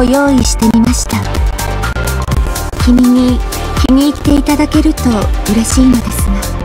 を用意してみました。君に気に入っていただけると嬉しいのですが。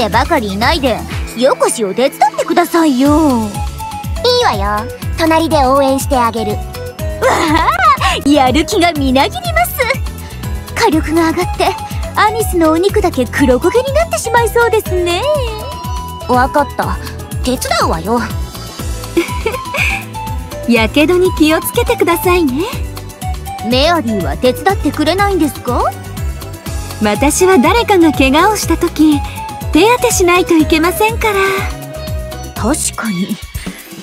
でばかりいないで火起こしを手伝ってくださいよ。いいわよ。隣で応援してあげる。わあやる気がみなぎります。火力が上がってアニスのお肉だけ黒焦げになってしまいそうですね。わかった。手伝うわよ。やけどに気をつけてくださいね。メアリーは手伝ってくれないんですか？私は誰かが怪我をした時手当てしないといけませんから。確かに。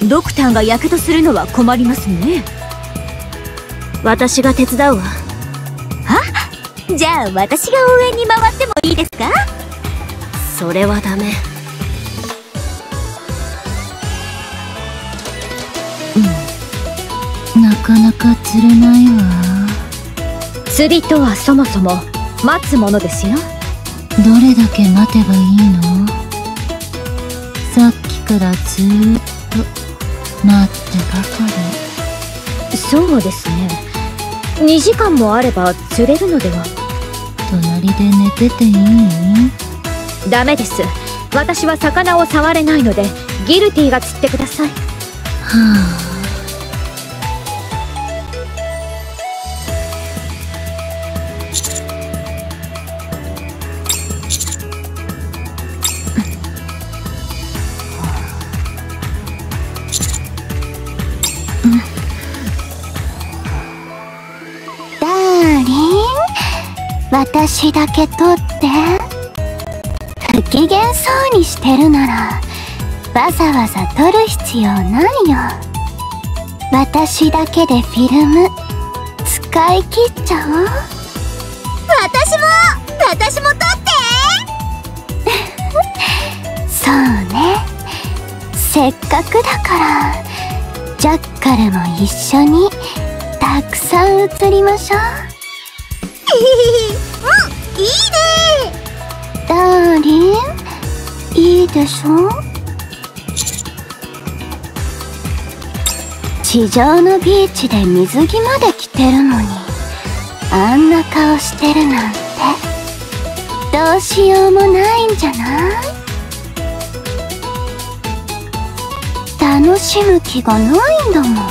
ドクターがやけどするのは困りますね。私が手伝うわ。あじゃあ私が応援に回ってもいいですか？それはダメ。なかなか釣れないわ。釣りとはそもそも待つものですよどれだけ待てばいいの？さっきからずーっと待ってばかり。そうですね。2時間もあれば釣れるのでは？隣で寝てていい？ダメです。私は魚を触れないのでギルティが釣ってください。はあ私だけ取って。不機嫌そうにしてるならわざわざ撮る必要ないよ。私だけでフィルム使い切っちゃおう。私も私も撮って。そうね。せっかくだからジャッカルも一緒にたくさん写りましょうでしょ？地上のビーチで水着まで着てるのにあんな顔してるなんて。どうしようもないんじゃない？楽しむ気がないんだもん。ほ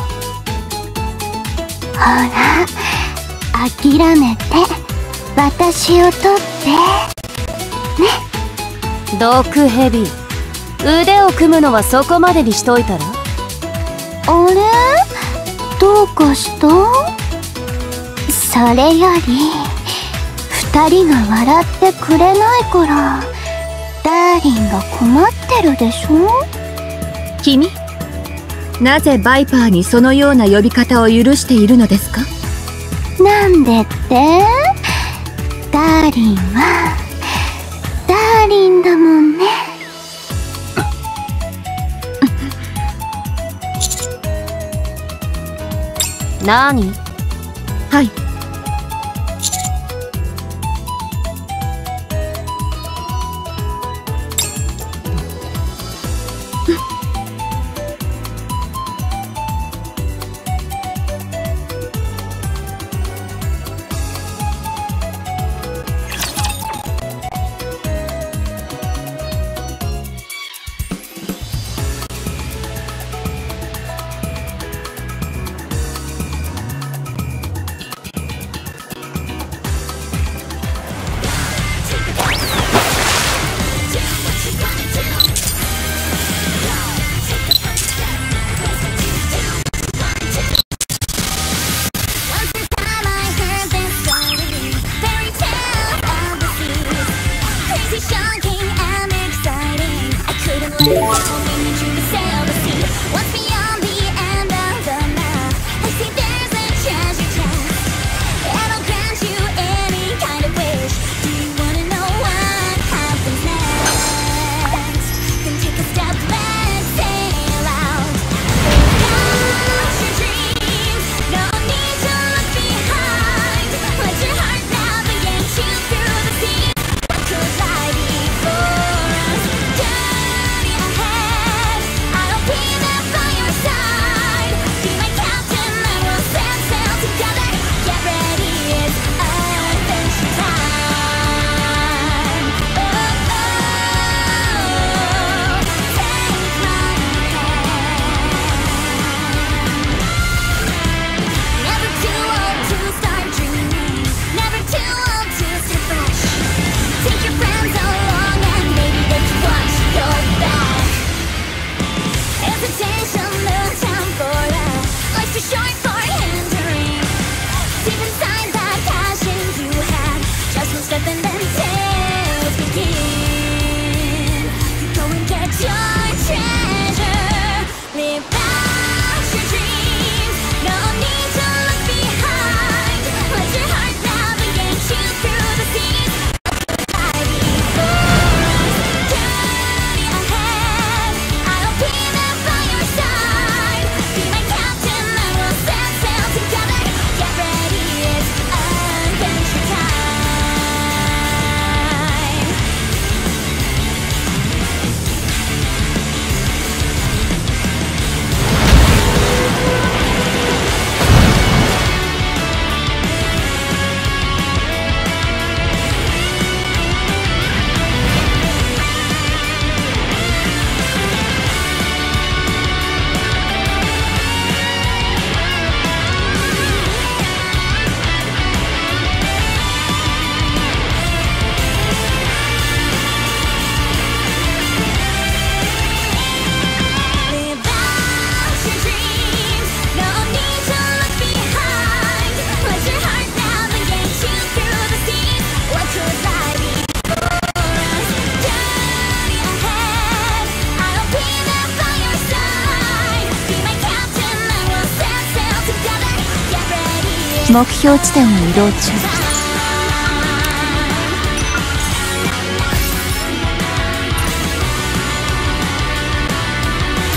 ら諦めて私を取って。ドックヘビー腕を組むのはそこまでにしといたら？あれ？どうかした？それより二人が笑ってくれないからダーリンが困ってるでしょ？君なぜバイパーにそのような呼び方を許しているのですか？なんでって？ダーリンはだもんね。何？はい目標地点に移動中。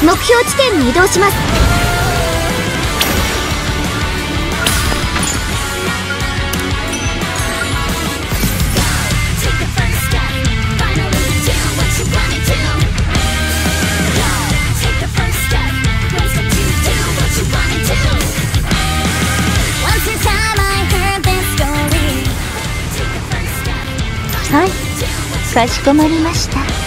目標地点に移動します。しこまりました。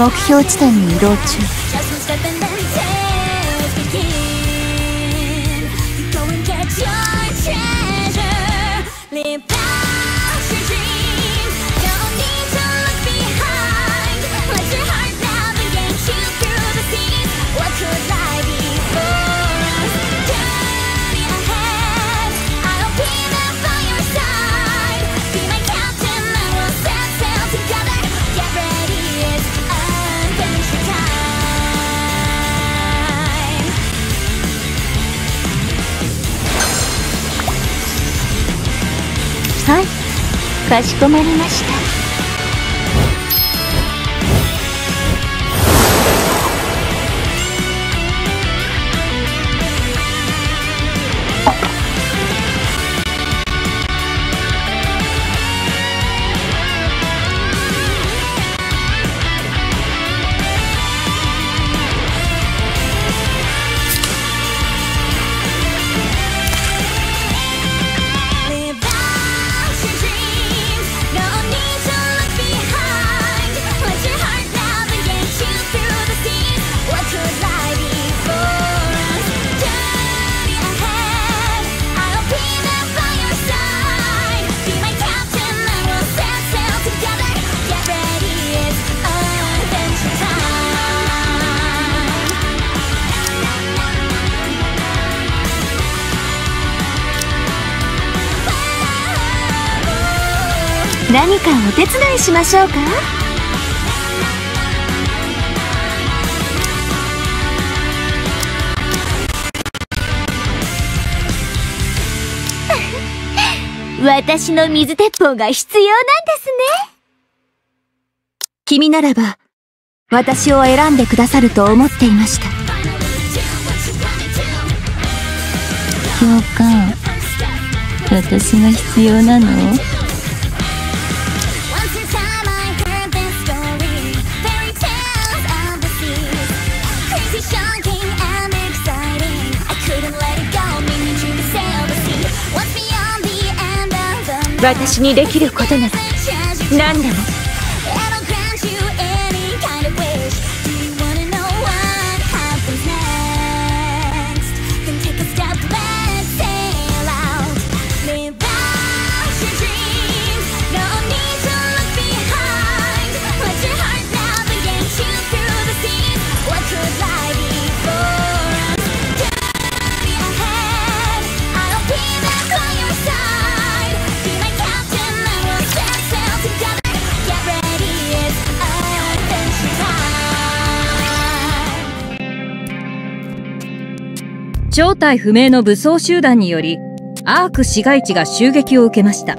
目標地点に移動中。かしこまりました。しましょうか？私の水鉄砲が必要なんですね。君ならば私を選んでくださると思っていました。教官私が必要なの？私にできることなら何でも正体不明の武装集団によりアーク市街地が襲撃を受けました。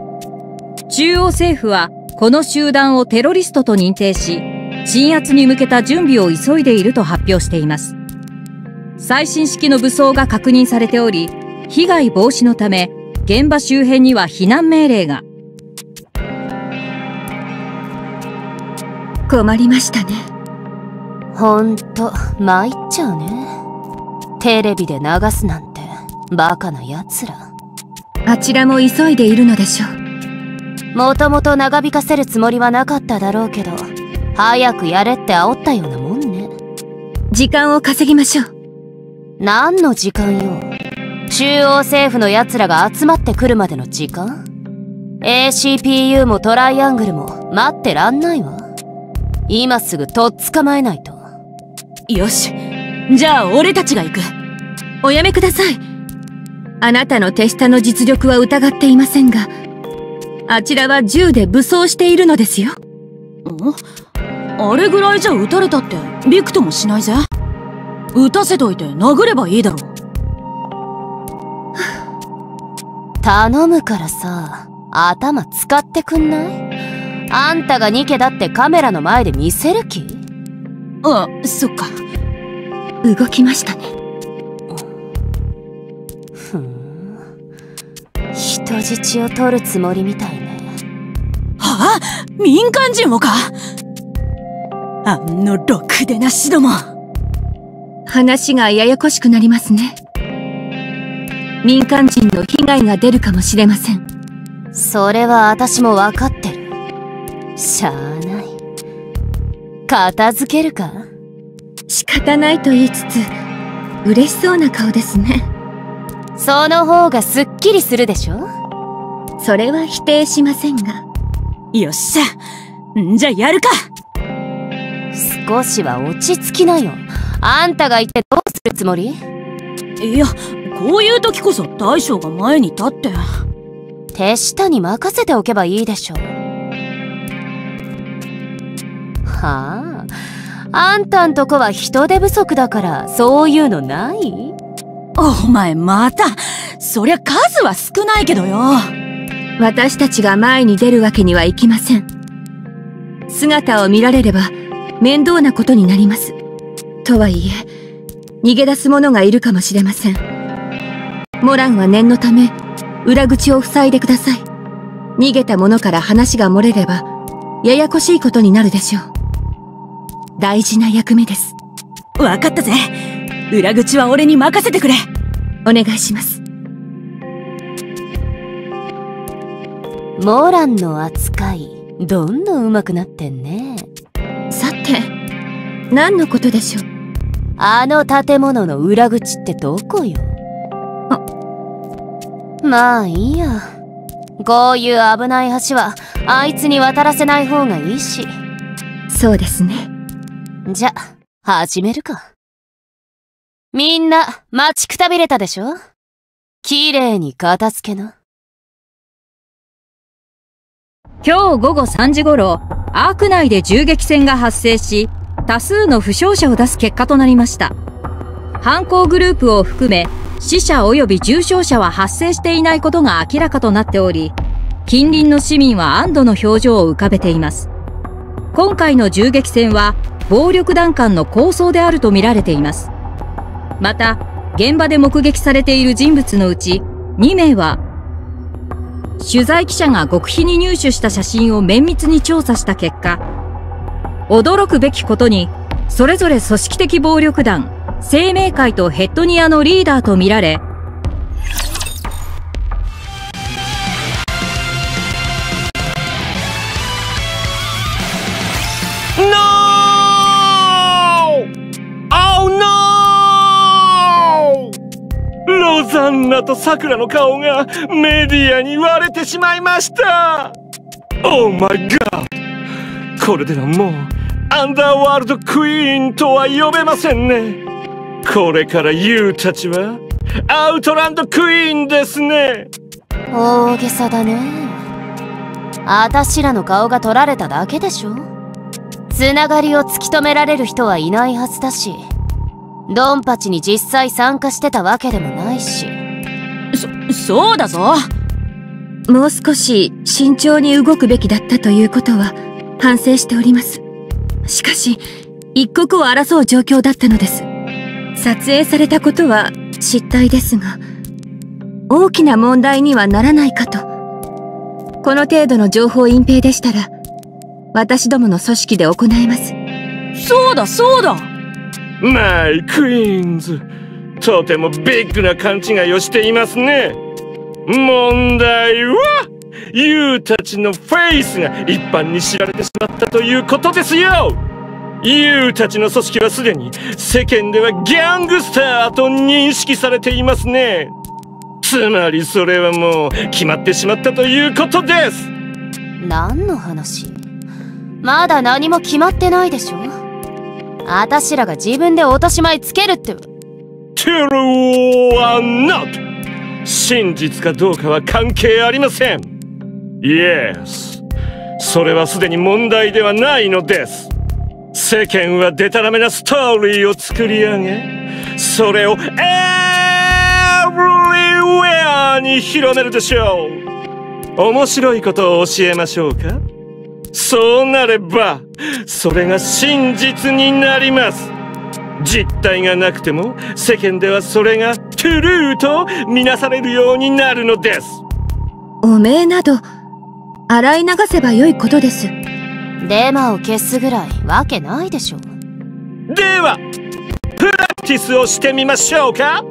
中央政府はこの集団をテロリストと認定し鎮圧に向けた準備を急いでいると発表しています。最新式の武装が確認されており被害防止のため現場周辺には避難命令が。困りましたね。ほんと参っちゃうね。テレビで流すなんてバカな奴ら。あちらも急いでいるのでしょう。もともと長引かせるつもりはなかっただろうけど早くやれって煽ったようなもんね。時間を稼ぎましょう。何の時間よ。中央政府の奴らが集まってくるまでの時間？ACPU もトライアングルも待ってらんないわ。今すぐとっ捕まえないと。よしじゃあ俺たちが行く。おやめください。あなたの手下の実力は疑っていませんがあちらは銃で武装しているのですよ。あれぐらいじゃ撃たれたってびくともしないぜ。撃たせといて殴ればいいだろ頼むからさ頭使ってくんない？あんたがニケだってカメラの前で見せる気？あそっか動きましたね。ふん。人質を取るつもりみたいね。はあ？民間人をか？あのろくでなしども。話がややこしくなりますね。民間人の被害が出るかもしれません。それは私も分かってる。しゃあない。片付けるか？仕方ないと言いつつ嬉しそうな顔ですね。その方がすっきりするでしょ？それは否定しませんが。よっしゃ。じゃあやるか。少しは落ち着きなよ。あんたが言ってどうするつもり？いやこういう時こそ大将が前に立って。手下に任せておけばいいでしょはあ？あんたんとこは人手不足だからそういうのない？お前またそりゃ数は少ないけどよ。私たちが前に出るわけにはいきません。姿を見られれば面倒なことになります。とはいえ逃げ出す者がいるかもしれません。モランは念のため裏口を塞いでください。逃げた者から話が漏れればややこしいことになるでしょう大事な役目です。わかったぜ。裏口は俺に任せてくれ。お願いします。モランの扱いどんどん上手くなってんね。さて何のことでしょう？あの建物の裏口ってどこよ？まあいいや。こういう危ない橋はあいつに渡らせない方がいいし。そうですねじゃ始めるか。みんな待ちくたびれたでしょ？綺麗に片付けな。今日午後3時頃アーク内で銃撃戦が発生し多数の負傷者を出す結果となりました。犯行グループを含め死者及び重傷者は発生していないことが明らかとなっており近隣の市民は安堵の表情を浮かべています。今回の銃撃戦は暴力団間の抗争であるとみられています。また現場で目撃されている人物のうち2名は取材記者が極秘に入手した写真を綿密に調査した結果驚くべきことにそれぞれ組織的暴力団生命会とヘッドニアのリーダーとみられロザンナとサクラの顔がメディアに割れてしまいました。オーマイガーこれではもうアンダーワールドクイーンとは呼べませんね。これからユーたちはアウトランドクイーンですね。大げさだね。あたしらの顔が取られただけでしょ。つながりを突き止められる人はいないはずだし。ドンパチに実際参加してたわけでもないし。そ、そうだぞもう少し慎重に動くべきだったということは反省しております。しかし、一刻を争う状況だったのです。撮影されたことは失態ですが、大きな問題にはならないかと。この程度の情報隠蔽でしたら、私どもの組織で行えます。そうだそうだ My Queens とてもビッグな勘違いをしていますね。問題は You たちの Face が一般に知られてしまったということですよ。 You たちの組織はすでに世間ではギャングスターと認識されていますね。つまりそれはもう決まってしまったということです。何の話？まだ何も決まってないでしょ。あたしらが自分で落とし前つけるって True or not 真実かどうかは関係ありません。Yes それはすでに問題ではないのです。世間はデタラメなストーリーを作り上げそれを everywhere に広めるでしょう。面白いことを教えましょうか？そうなればそれが真実になります。実体がなくても世間ではそれがトゥルーとみなされるようになるのです。おめえなど洗い流せばよいことです。デマを消すぐらいわけないでしょではプラクティスをしてみましょうか。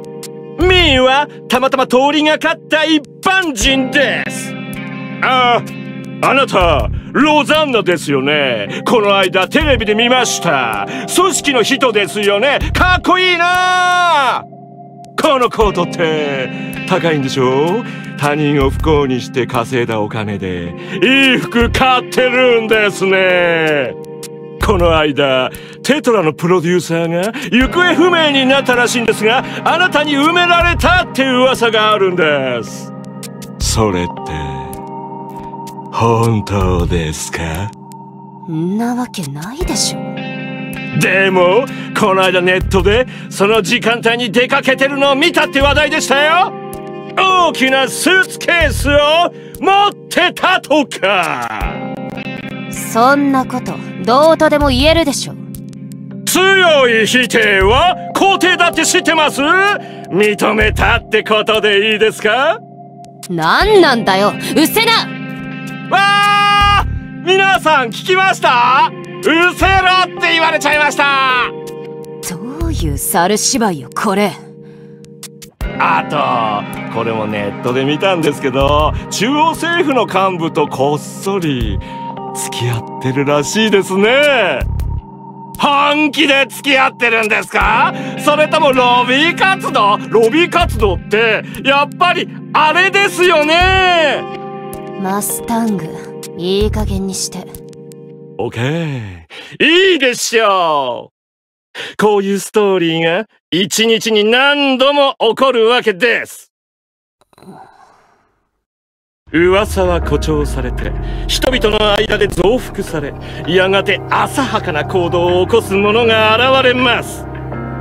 ミーはたまたま通りがかった一般人です。ああなたロザンナですよね。この間テレビで見ました。組織の人ですよね。かっこいいな！このコートって高いんでしょ？他人を不幸にして稼いだお金で。いい服買ってるんですね。この間テトラのプロデューサーが行方不明になったらしいんですがあなたに埋められたって噂があるんです。それって本当ですか？んなわけないでしょ。でもこの間ネットでその時間帯に出かけてるのを見たって話題でしたよ。大きなスーツケースを持ってたとか。そんなことどうとでも言えるでしょ。強い否定は肯定だって知ってます？認めたってことでいいですか？何なんだよ。うせなわあ皆さん聞きました？うせろって言われちゃいました。どういう猿芝居よこれ。あとこれもネットで見たんですけど中央政府の幹部とこっそり付き合ってるらしいですね。本気で付き合ってるんですか？それともロビー活動？ロビー活動ってやっぱりあれですよねマスタングいい加減にして。オッケーいいでしょう。こういうストーリーが一日に何度も起こるわけです。噂は誇張されて人々の間で増幅されやがて浅はかな行動を起こす者が現れます。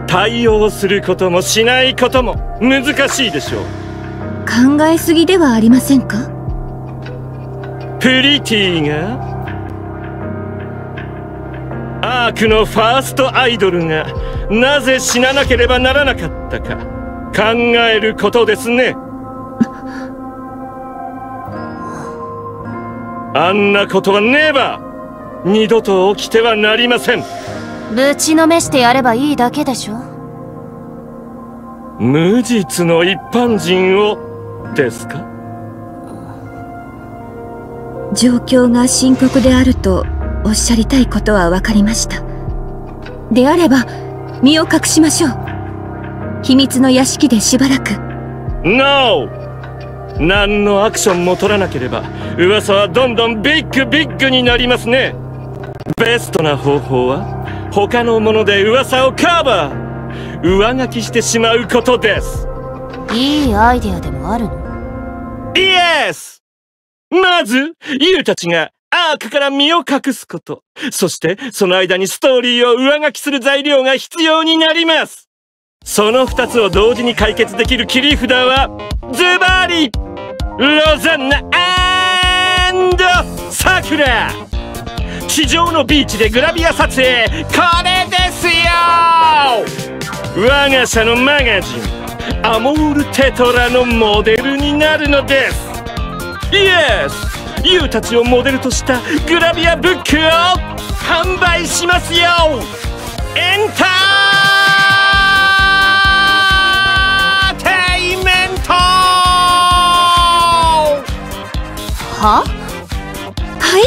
対応することもしないことも難しいでしょう。考えすぎではありませんか？プリティが？アークのファーストアイドルがなぜ死ななければならなかったか考えることですね。あんなことはねば二度と起きてはなりません。ぶちのめしてやればいいだけでしょ。無実の一般人をですか？状況が深刻であるとおっしゃりたいことは分かりました。であれば身を隠しましょう。秘密の屋敷でしばらく。NO! 何のアクションも取らなければ噂はどんどんビッグビッグになりますね。ベストな方法は他のもので噂をカバー。上書きしてしまうことです。いいアイデアでもあるの？イエスまず、ユウたちがアークから身を隠すこと。そして、その間にストーリーを上書きする材料が必要になります。その2つを同時に解決できる切り札はズバリロザンナさくら地上のビーチでグラビア撮影これですよ我が社のマガジンアモールテトラのモデルになるのですイエスユウたちをモデルとしたグラビアブックを販売しますよ!エンターテイメントは？はい？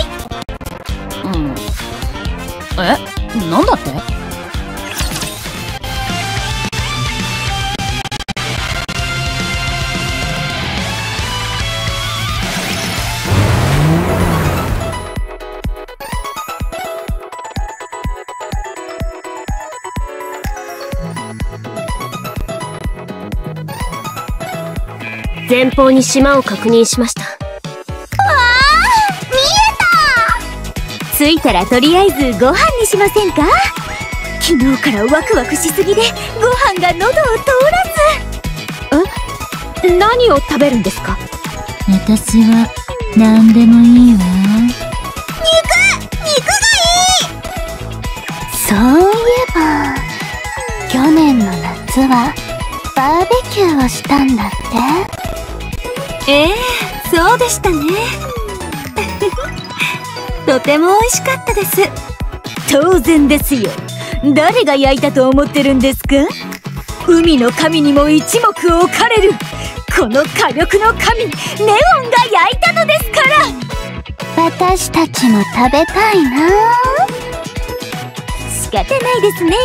うん。え？なんだって？前方に島を確認しました。わあ見えた。着いたらとりあえずご飯にしませんか？昨日からワクワクしすぎでご飯が喉を通らず。え？何を食べるんですか？私は何でもいいわ。肉肉がいい。そういえば去年の夏はバーベキューをしたんだってええそうでしたね。とても美味しかったです。当然ですよ。誰が焼いたと思ってるんですか？海の神にも一目置かれる。この火力の神ネオンが焼いたのですから。私たちも食べたいな。仕方ないですね。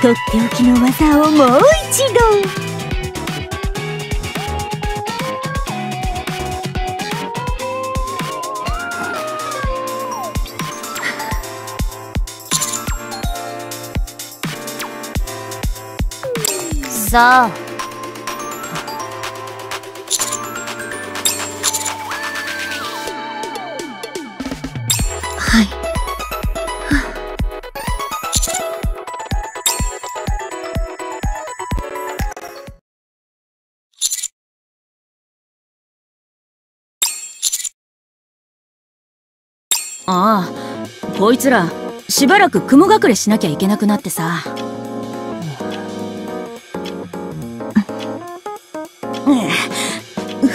とっておきの技をもう一度さあはいああこいつらしばらく雲隠れしなきゃいけなくなってさ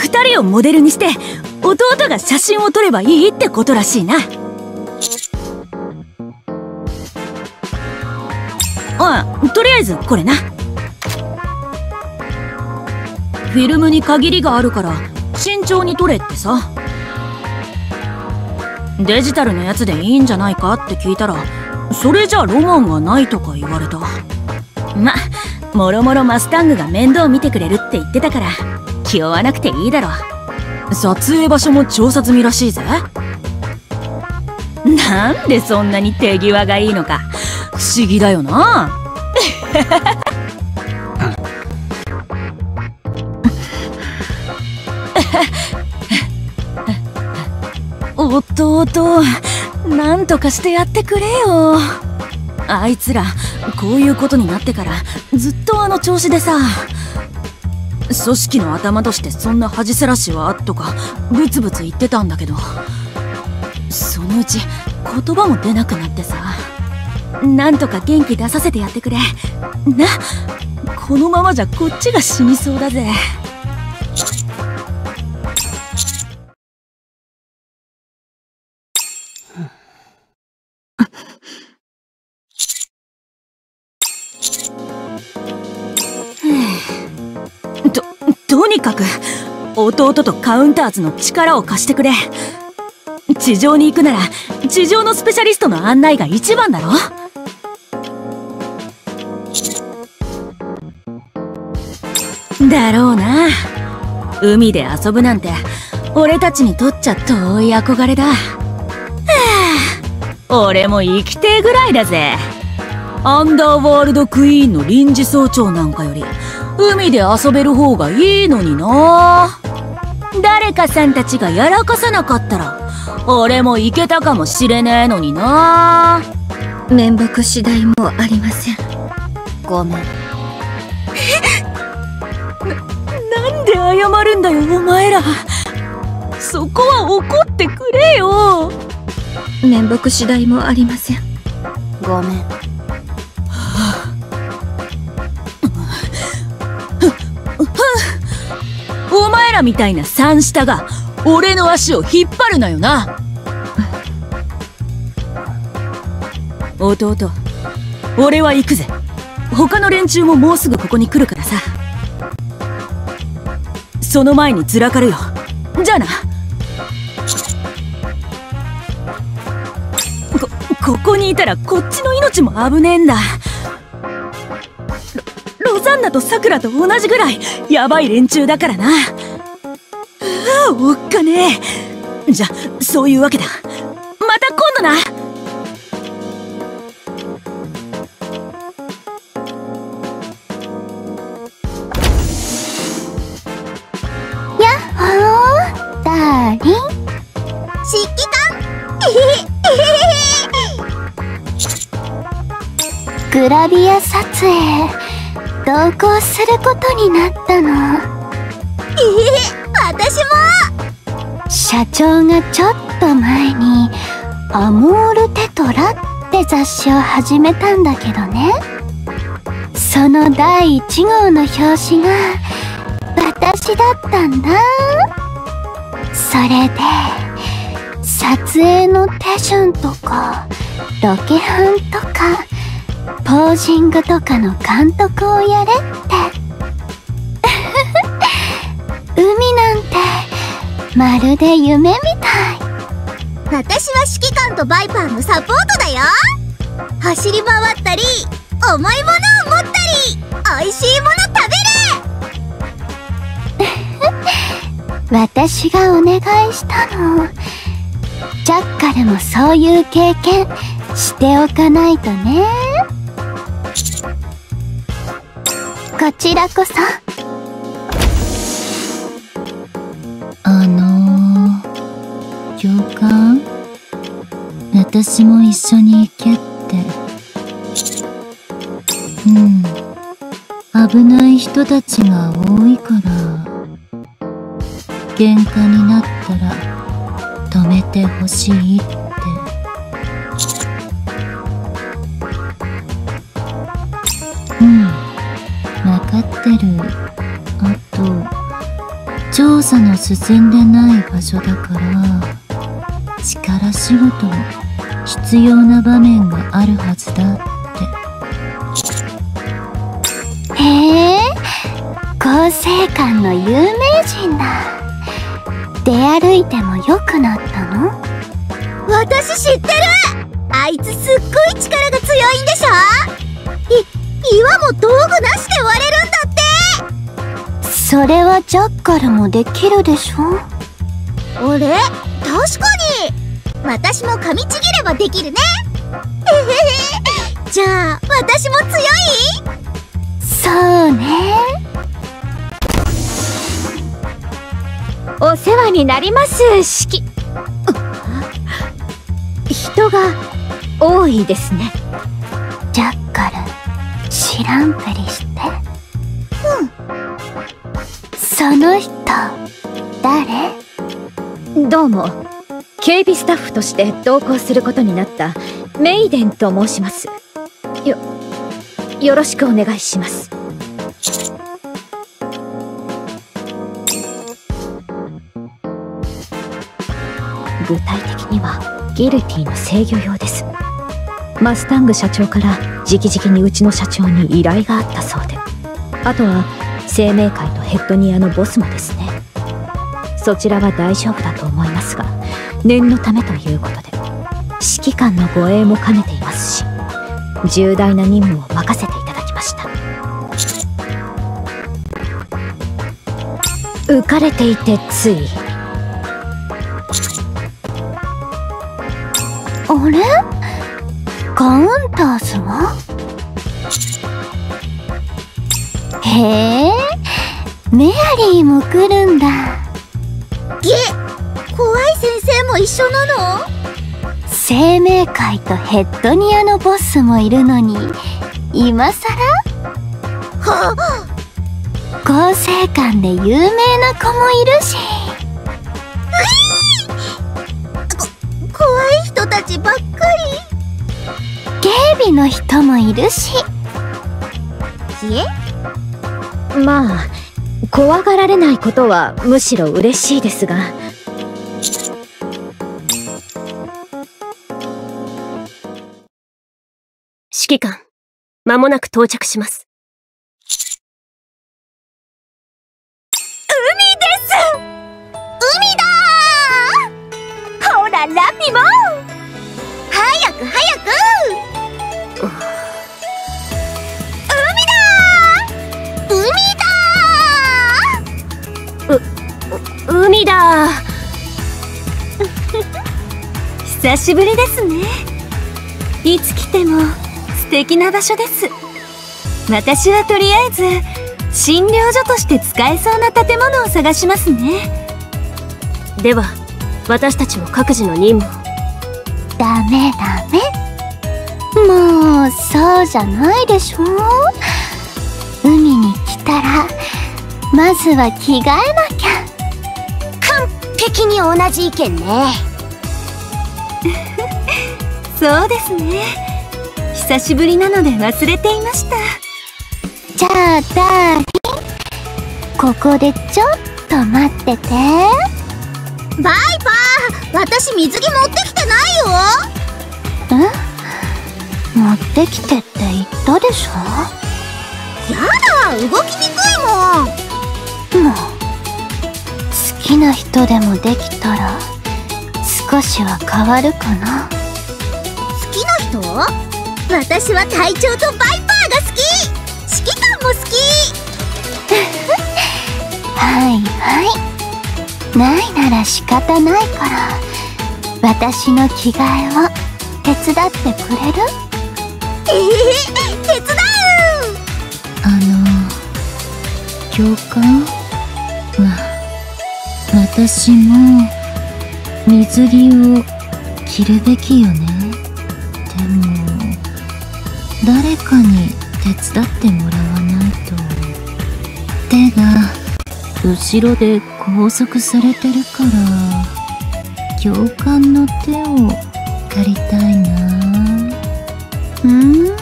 二人をモデルにして弟が写真を撮ればいいってことらしいな。あとりあえずこれな。フィルムに限りがあるから慎重に撮れってさ。デジタルのやつでいいんじゃないかって聞いたらそれじゃロマンがないとか言われた。まもろもろマスタングが面倒見てくれるって言ってたから。気負わなくていいだろ撮影場所も調査済みらしいぜ。なんでそんなに手際がいいのか。不思議だよな。弟なんとかしてやってくれよ。あいつらこういうことになってからずっとあの調子でさ組織の頭としてそんな恥さらしはとかブツブツ言ってたんだけど。そのうち言葉も出なくなってさ。なんとか元気出させてやってくれ。なこのままじゃこっちが死にそうだぜ。かく弟とカウンターズの力を貸してくれ。地上に行くなら地上のスペシャリストの案内が一番だろ。だろうな。海で遊ぶなんて俺たちにとっちゃ遠い憧れだ。はあ俺も生きてえぐらいだぜ。アンダーワールドクイーンの臨時総長なんかより。海で遊べる方がいいのにな。誰かさんたちがやらかさなかったら俺も行けたかもしれねえのにな。面目次第もありません。ごめん。なんで謝るんだよお前ら。そこは怒ってくれよ。面目次第もありません。ごめんらみたいな三下が俺の足を引っ張るなよな。弟俺は行くぜ。他の連中ももうすぐここに来るからさ。その前にずらかるよ。じゃあな。こここにいたらこっちの命も危ねえんだ。ロロザンナとサクラと同じぐらいヤバい連中だからな。おっかね。えじゃそういうわけだ。また今度な。やっほーダーリン指揮官グラビア撮影同行することになったの。私も社長がちょっと前に「アモールテトラ」って雑誌を始めたんだけどね。その第1号の表紙が私だったんだ。それで撮影の手順とかロケハンとかポージングとかの監督をやれって。まるで夢みたい。私は指揮官とバイパーのサポートだよ。走り回ったり重いものを持ったり美味しいもの食べる。私がお願いしたの。ジャッカルもそういう経験しておかないとね。こちらこそあのー、教官私も一緒に行けって。うん。危ない人たちが多いから、喧嘩になったら止めてほしいって。うん。わかってる。あと、調査の進んでない場所だから力仕事必要な場面があるはずだって。へえ構成館の有名人だ。出歩いても良くなったの？私知ってる！あいつすっごい力が強いんでしょ？い岩も道具なしで割れるんそれはジャッカルもできるでしょ？あれ確かに。私も噛みちぎればできるね。じゃあ私も強い？そうね。お世話になります式人が多いですね。ジャッカル知らんぷりしてその人誰？どうも。警備スタッフとして同行することになったメイデンと申します。よよろしくお願いします。具体的にはギルティの制御用です。マスタング社長から直々にうちの社長に依頼があったそうで。あとは生命会とヘッドニアのボスもですね。そちらは大丈夫だと思いますが念のためということで指揮官の護衛も兼ねていますし重大な任務を任せていただきました。浮かれていてつい。あれ？カウンターズはへえ。リーも来るんだ。げ怖い先生も一緒なの？生命会とヘッドニアのボスもいるのに今さらは構成館で有名な子もいるし。こ怖い人たちばっかり。警備の人もいるし。えまあ怖がられないことはむしろ嬉しいですが。指揮官間もなく到着します。海です。海だー。ほらラピも久しぶりですね。いつ来ても素敵な場所です。私はとりあえず診療所として使えそうな建物を探しますね。では私たちも各自の任務を。ダメダメ。もうそうじゃないでしょ海に来たらまずは着替えなきゃ。璧に同じ意見ね。そうですね。久しぶりなので忘れていました。じゃあダーリン。ここでちょっと待ってて。バイパー。私水着持ってきてないよ。え？持ってきてって言ったでしょ？やだ。動きにくいもん。もう。好きな人でもできたら少しは変わるかな。好きな人？私は隊長とバイパーが好き。指揮官も好き。はいはい。ないなら仕方ないから私の着替えを手伝ってくれる？ええ手伝う！あの教官？は私も水着を着るべきよね。でも誰かに手伝ってもらわないと。手が後ろで拘束されてるから教官の手を借りたいな。うん？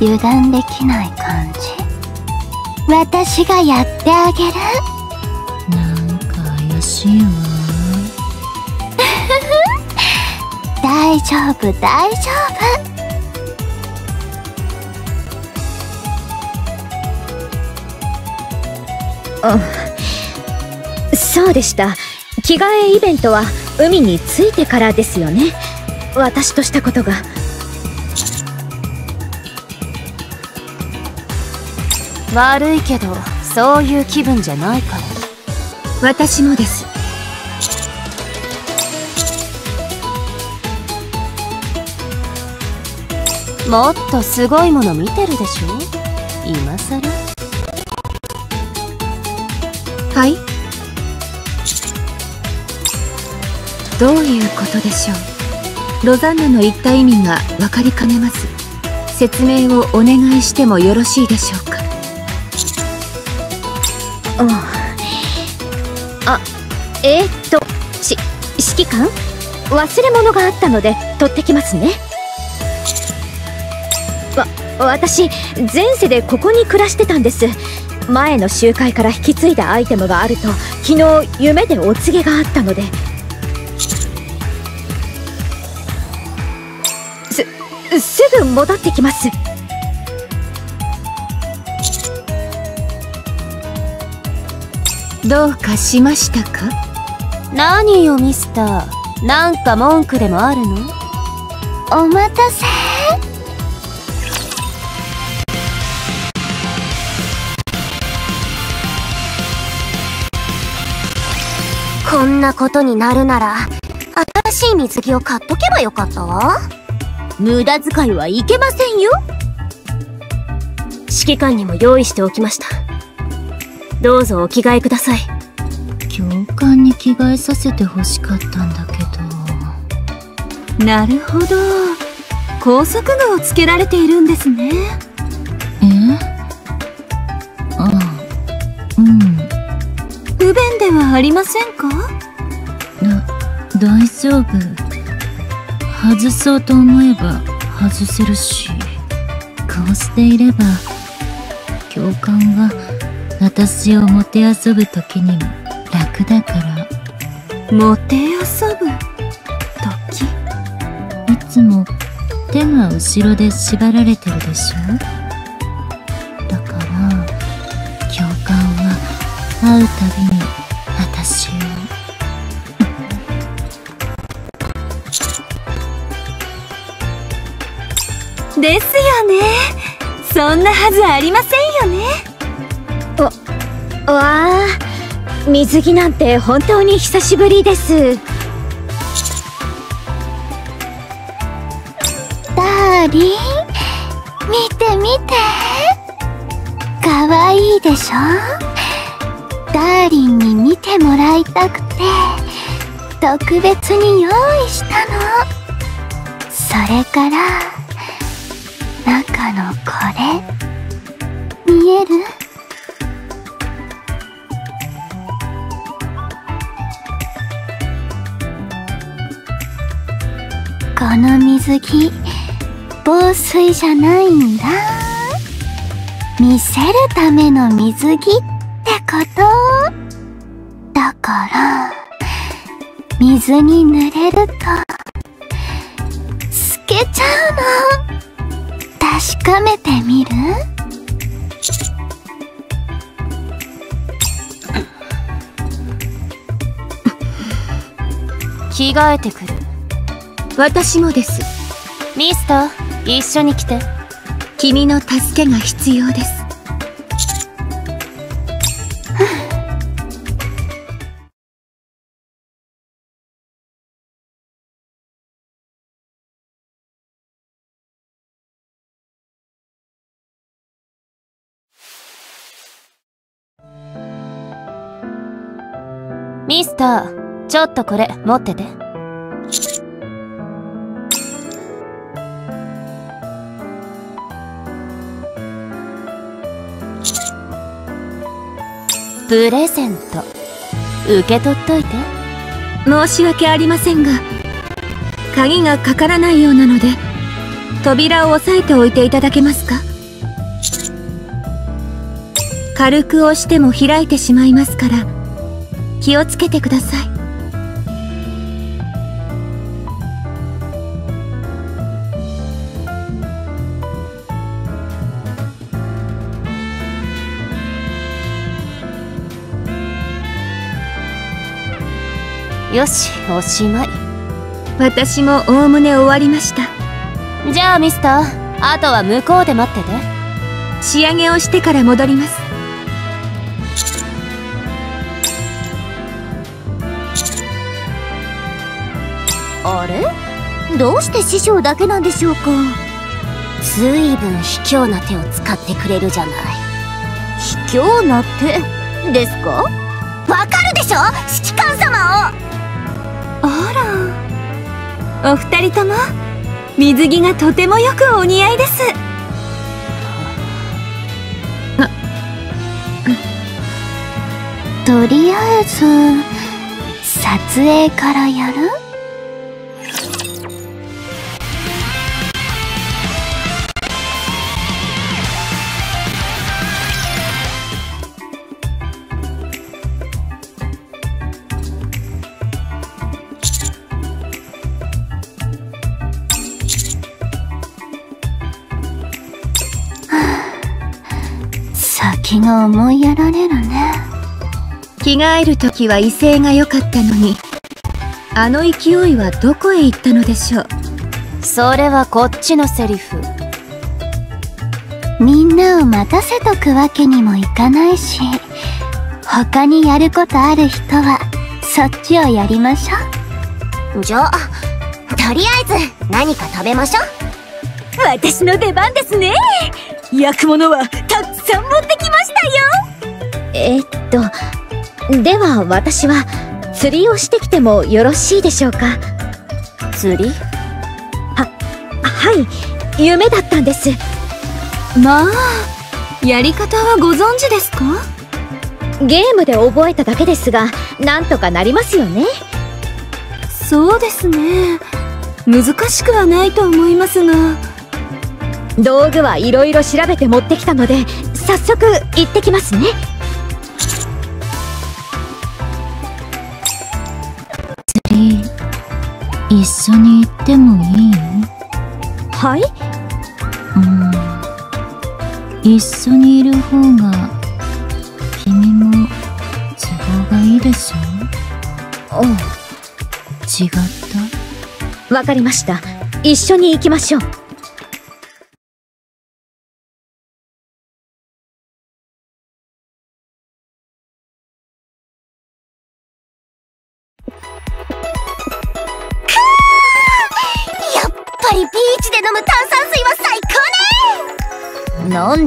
油断できない感じ？私がやってあげる？しいわ大丈夫。大丈夫。そうでした。着替えイベントは海に着いてからですよね。私としたことが。悪いけどそういう気分じゃないから。私もですもっとすごいもの見てるでしょ？今さらはい。どういうことでしょう？ロザンナの言った意味が分かりかねます。説明をお願いしてもよろしいでしょうか？あ。えー、っとし指揮官？忘れ物があったので取ってきますね。わ私前世でここに暮らしてたんです。前の集会から引き継いだアイテムがあると昨日夢でお告げがあったので。すすぐ戻ってきます。どうかしましたか？何よミスター。なんか文句でもあるの？お待たせこんなことになるなら新しい水着を買っとけばよかったわ。無駄遣いはいけませんよ。指揮官にも用意しておきました。どうぞお着替えください。教官に着替えさせて欲しかったんだけど。なるほど。拘束具をつけられているんですね。え？はありませんか？だ大丈夫。外そうと思えば外せるしこうしていれば教官は私をもてあそぶ時にも楽だから。もてあそぶ時？いつも手が後ろで縛られてるでしょ？だから教官は会うたびにそんなはずありませんよね。わあ水着なんて本当に久しぶりです。ダーリン見て見て。かわいいでしょ？ダーリンに見てもらいたくて特別に用意したの。それから中のこれ見える？この水着防水じゃないんだ。見せるための水着ってこと。だから水に濡れると透けちゃうの。確かめてみる？着替えてくる。私もです。ミスター一緒に来て。君の助けが必要ですミスターちょっとこれ持ってて。プレゼント受け取っといて。申し訳ありませんが鍵がかからないようなので扉を押さえておいていただけますか？軽く押しても開いてしまいますから気をつけてください。よしおしまい。私もおおむね終わりました。じゃあミスター。あとは向こうで待ってて。仕上げをしてから戻りますどうして師匠だけなんでしょうか？随分卑怯な手を使ってくれるじゃない。卑怯な手ですか？わかるでしょ？指揮官様を。あら。お二人とも水着がとてもよくお似合いです。とりあえず撮影からやる？着替える時は威勢が良かったのにあの勢いはどこへ行ったのでしょう？それはこっちのセリフ。みんなを待たせとくわけにもいかないし他にやることある人はそっちをやりましょじゃあとりあえず何か食べましょう。私の出番ですね。焼くものはたくさん持ってきましたよ。えっとでは私は釣りをしてきてもよろしいでしょうか？釣り？はい夢だったんです。まあやり方はご存知ですか？ゲームで覚えただけですがなんとかなりますよね。そうですね。難しくはないと思いますが。道具はいろいろ調べて持ってきたので早速行ってきますね一緒に行ってもいいはい？うん。一緒にいる方が君も都合がいいでしょ？おう。違った？わかりました。一緒に行きましょう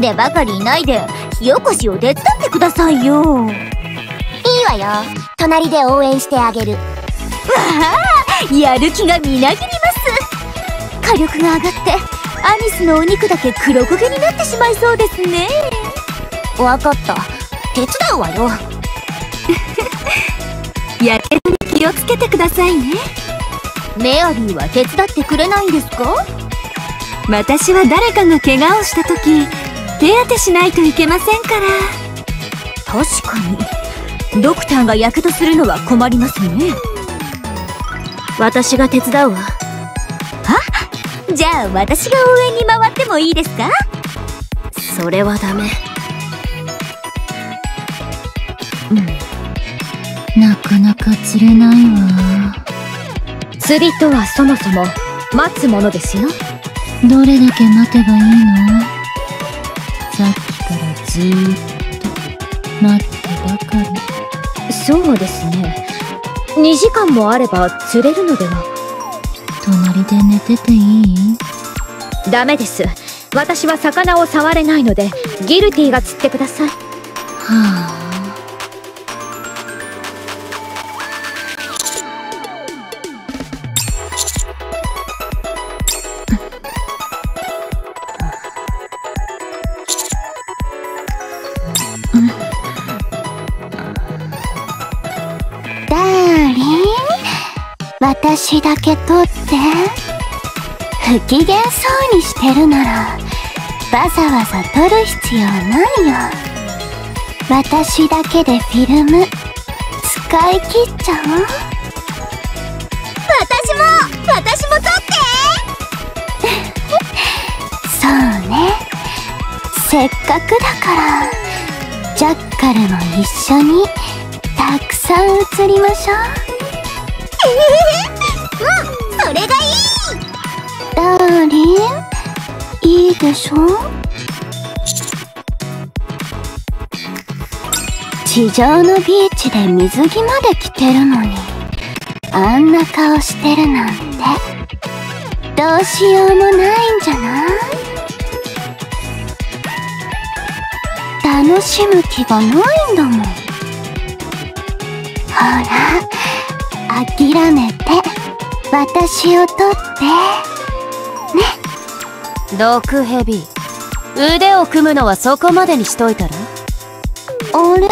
でばかりいないで火起こしを手伝ってくださいよ。いいわよ。隣で応援してあげる。わあやる気がみなぎります。火力が上がってアニスのお肉だけ黒焦げになってしまいそうですね。わかった。手伝うわよ。やけどに気をつけてくださいね。メアリーは手伝ってくれないんですか？私は誰かが怪我をした時手当てしないといけませんから。確かに。ドクターがやけどするのは困りますね。私が手伝うわ。あじゃあ私が応援に回ってもいいですか？それはダメ。なかなか釣れないわ。釣りとはそもそも待つものですよ。どれだけ待てばいいの？さっきからずーっと待ってばかり。そうですね。2時間もあれば釣れるのでは。隣で寝てていい？ダメです。私は魚を触れないのでギルティが釣ってください。はあ。私だけ取って。不機嫌そうにしてるならわざわざ取る必要ないよ。私だけでフィルム使い切っちゃおう。私も私も取って。そうね。せっかくだからジャッカルも一緒にたくさん映りましょう。う んーリンいいでしょ？地上のビーチで水着まで着てるのにあんな顔してるなんて。どうしようもないんじゃない？楽しむ気がないんだもん。ほら諦めて私を取って。毒ヘビ腕を組むのはそこまでにしといたら？あれ？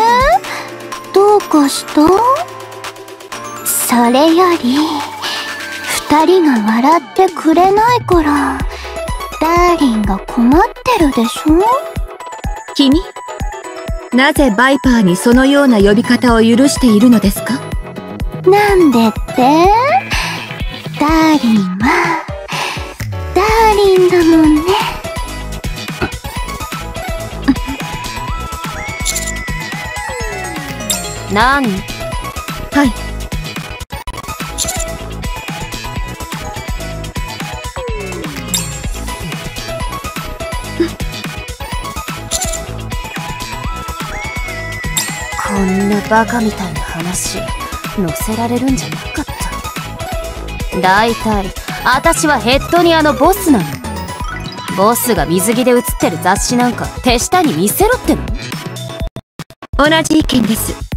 どうかした？それより二人が笑ってくれないからダーリンが困ってるでしょ？君なぜバイパーにそのような呼び方を許しているのですか？なんでって？ダーリンはダーリンだも何？はい。こんなバカみたいな話載せられるんじゃなかった。だいたい私はヘッドニアのボスなのボスが水着で写ってる雑誌なんか手下に見せろっての。同じ意見です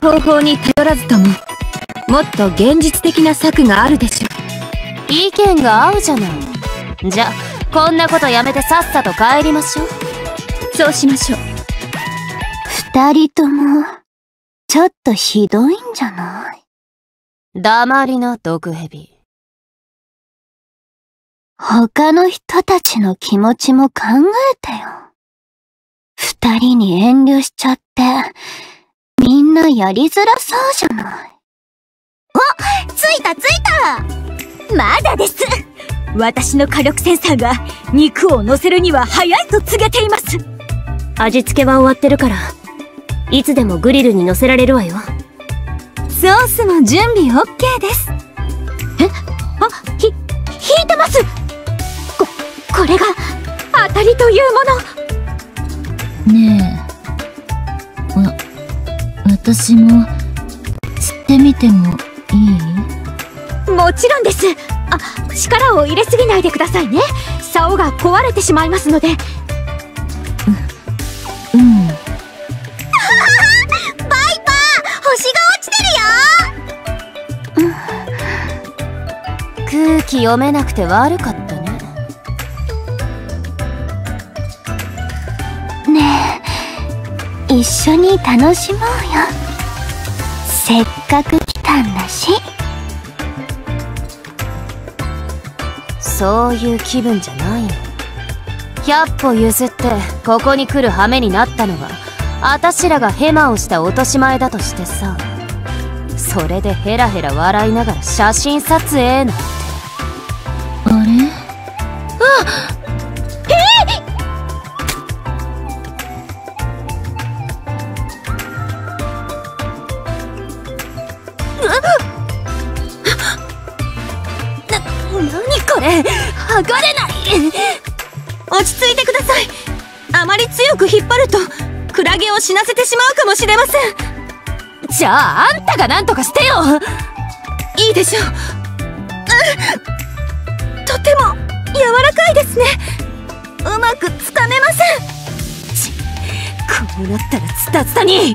方法に頼らずとももっと現実的な策があるでしょ意見が合うじゃない。じゃこんなことやめてさっさと帰りましょう。そうしましょう。二人とも、ちょっとひどいんじゃない？黙りな、毒蛇。他の人たちの気持ちも考えてよ。二人に遠慮しちゃって、みんなやりづらそうじゃない。おついたついた。まだです。私の火力センサーが肉を乗せるには早いと告げています。味付けは終わってるから、いつでもグリルに乗せられるわよ。ソースも準備 OK です。え？あ、ひ、引いてます。こ、これが当たりというもの。ねえ。わ、私も、釣ってみてもいい？もちろんです。あ、力を入れすぎないでくださいね。竿が壊れてしまいますので。空気読めなくて悪かった一緒に楽しもうよ。せっかく来たんだし。そういう気分じゃないの。100歩譲ってここに来る羽目になったのはあたしらがヘマをした落とし前だとしてさ。それでヘラヘラ笑いながら写真撮影なんて剥がれない。落ち着いてください。あまり強く引っ張るとクラゲを死なせてしまうかもしれません。じゃああんたが何とかしてよ。いいでしょう、うん、とても柔らかいですね。うまくつかめません。こうなったらツタツタに。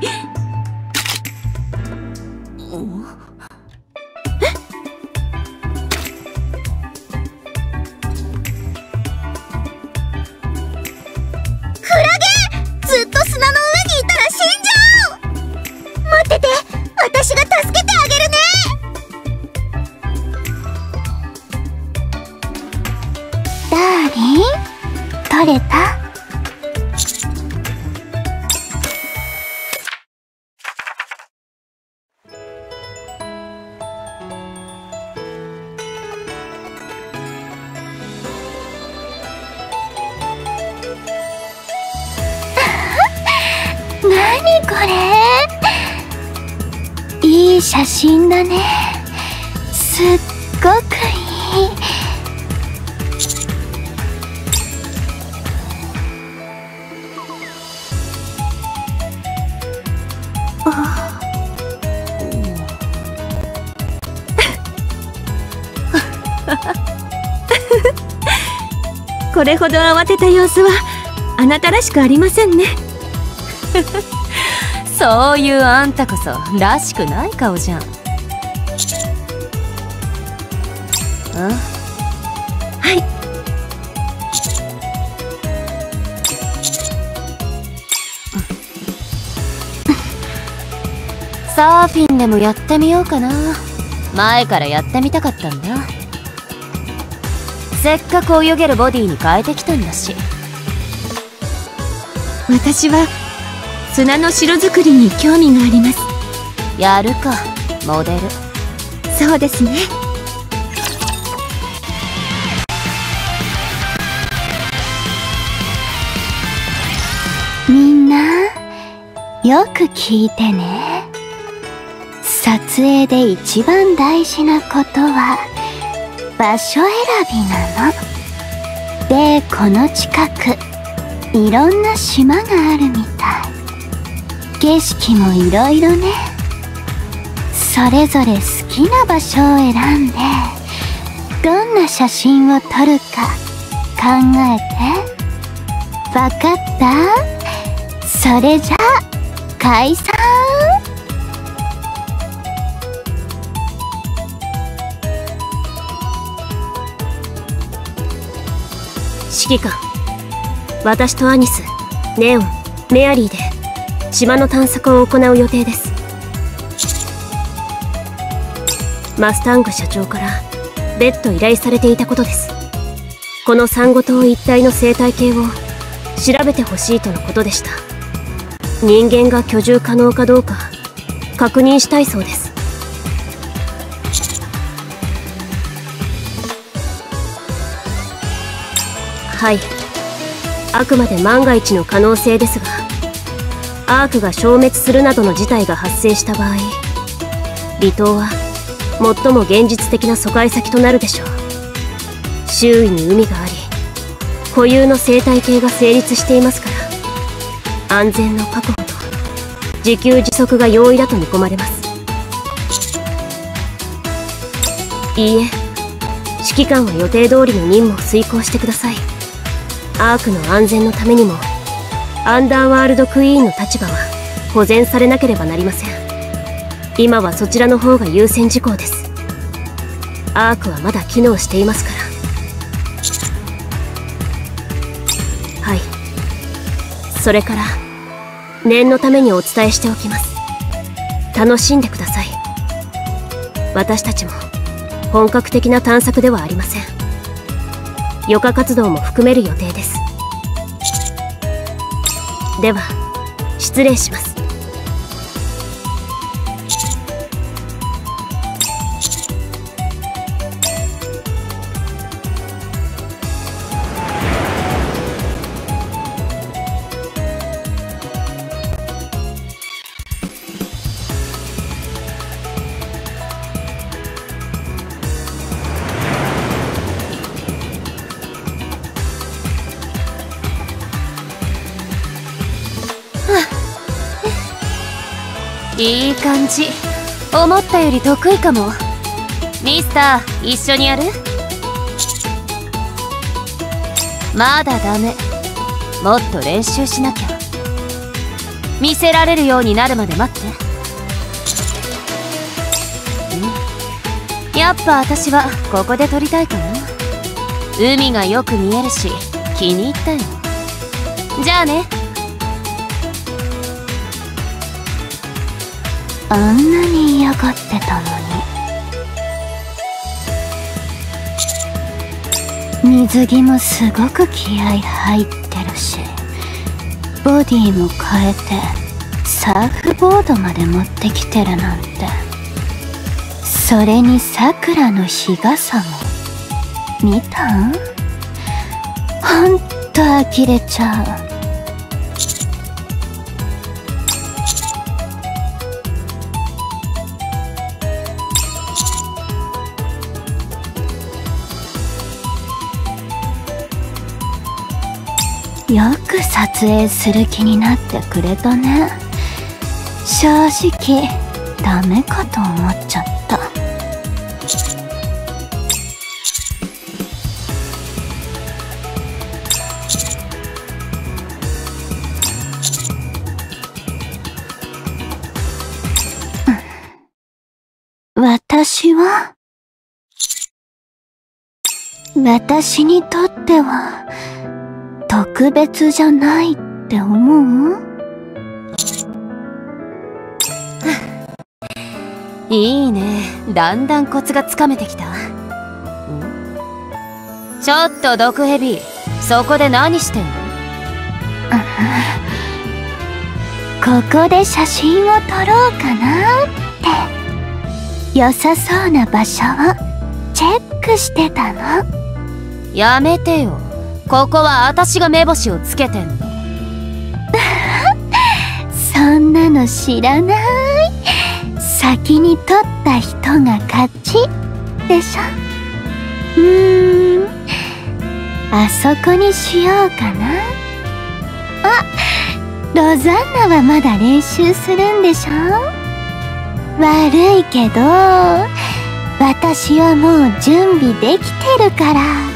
ほど慌てた様子はあなたらしくありませんね。そういうあんたこそらしくない顔じゃん。はい。サーフィンでもやってみようかな。前からやってみたかったんだ。せっかく泳げるボディに変えてきたんだし。私は砂の城作りに興味があります。やるかモデル。そうですね。みんなよく聞いてね。撮影で一番大事なことは場所選びなの。でこの近くいろんな島があるみたい。景色もいろいろね。それぞれ好きな場所を選んでどんな写真を撮るか考えて。わかった？それじゃあ解散揮官私とアニスネオンメアリーで島の探索を行う予定です。マスタング社長から別途依頼されていたことです。このサンゴ島一帯の生態系を調べてほしいとのことでした。人間が居住可能かどうか確認したいそうです。はい。あくまで万が一の可能性ですがアークが消滅するなどの事態が発生した場合離島は最も現実的な疎開先となるでしょう。周囲に海があり固有の生態系が成立していますから安全の確保と自給自足が容易だと見込まれます。いいえ指揮官は予定通りの任務を遂行してください。アークの安全のためにもアンダーワールドクイーンの立場は保全されなければなりません。今はそちらの方が優先事項です。アークはまだ機能していますから。はい。それから念のためにお伝えしておきます。楽しんでください。私たちも本格的な探索ではありません。余暇活動も含める予定です。では失礼します。思ったより得意かも。ミスター一緒にやる？まだダメ。もっと練習しなきゃ。見せられるようになるまで待って。やっぱ私はここで撮りたいかな。海がよく見えるし気に入ったよ。じゃあね。あんなに嫌がってたのに。水着もすごく気合入ってるしボディも変えてサーフボードまで持ってきてるなんて。それにさくらの日傘も。見た？んほんと呆れちゃう。撮影する気になってくれたね。正直ダメかと思っちゃった。私は？私にとっては特別じゃないって思う？いいね。だんだんコツがつかめてきた。ちょっと毒ヘビそこで何してんの？ここで写真を撮ろうかなって。良さそうな場所をチェックしてたの。やめてよここは私が目星をつけてんの。そんなの知らない。先に撮った人が勝ちでしょ。うーん。あそこにしようかな。あロザンナはまだ練習するんでしょ。悪いけど私はもう準備できてるから。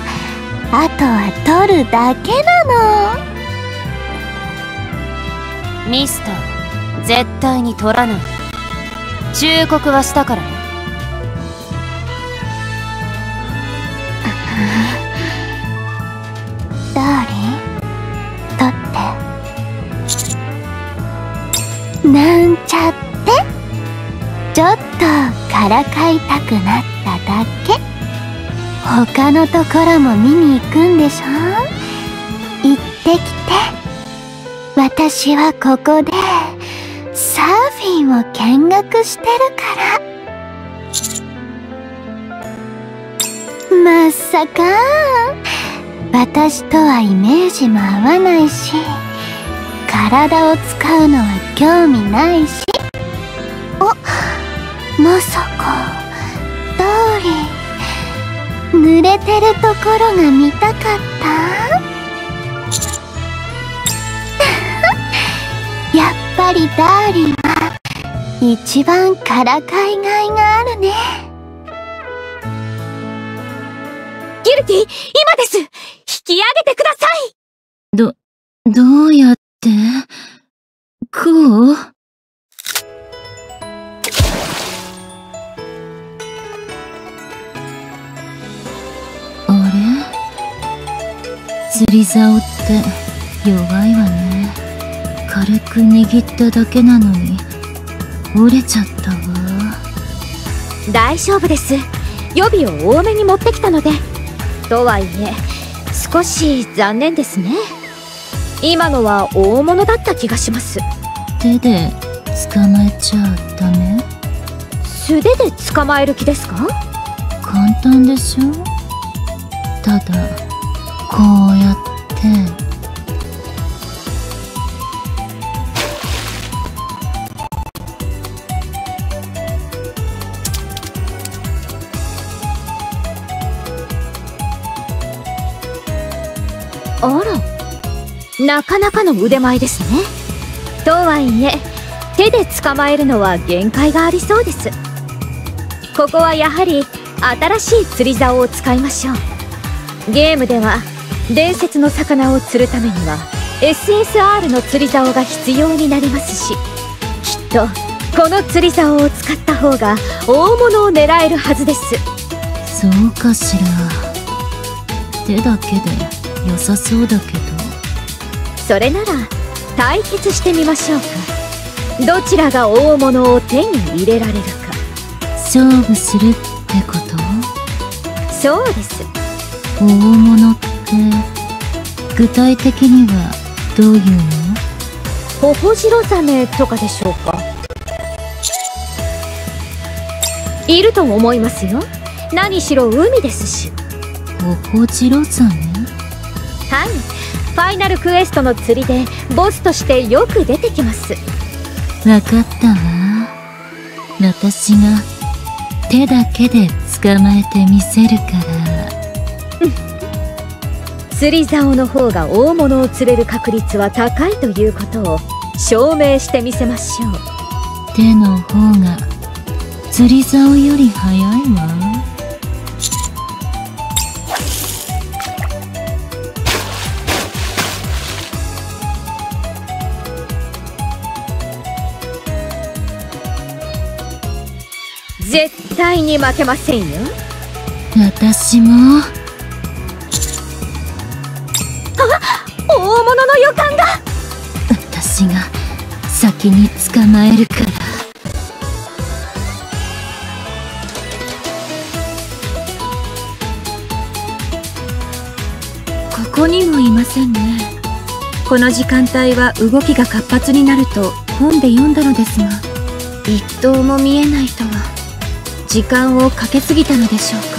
あとは取るだけなの。ミスター絶対に取らない。忠告はしたから。ねダー。リン取って。なんちゃって。ちょっとからかいたくなっただけ他のところも見に行くんでしょ？行ってきて。私はここでサーフィンを見学してるから。まさか。私とはイメージも合わないし体を使うのは興味ないし。てるところが見たかった？やっぱりダーリンは一番からかいがいがあるね。ギルティ今です！引き上げてください！ど、どうやって？こう？釣り竿って弱いわね。軽く握っただけなのに折れちゃったわ。大丈夫です。予備を多めに持ってきたので。とはいえ少し残念ですね。今のは大物だった気がします。手で捕まえちゃダメ？素手で捕まえる気ですか？簡単でしょ？ただこうやって。あら。なかなかの腕前ですね。とはいえ手で捕まえるのは限界がありそうです。ここはやはり新しい釣り竿を使いましょう。ゲームでは伝説の魚を釣るためには SSR の釣り竿が必要になりますしきっとこの釣り竿を使った方が大物を狙えるはずです。そうかしら。手だけで良さそうだけど。それなら対決してみましょうか。どちらが大物を手に入れられるか。勝負するってこと？そうです。大物って具体的にはどういうの？ホホジロザメとかでしょうかいると思いますよ。何しろ海ですし。ホホジロザメはい。ファイナルクエストの釣りでボスとしてよく出てきます。わかったわ。私が手だけで捕まえてみせるから釣り竿の方が大物を釣れる確率は高いということを証明してみせましょう。手の方が釣り竿より早いわ。絶対に負けませんよ。私も先に捕まえるから。ここにもいませんね。この時間帯は動きが活発になると本で読んだのですが一頭も見えないとは。時間をかけすぎたのでしょうか。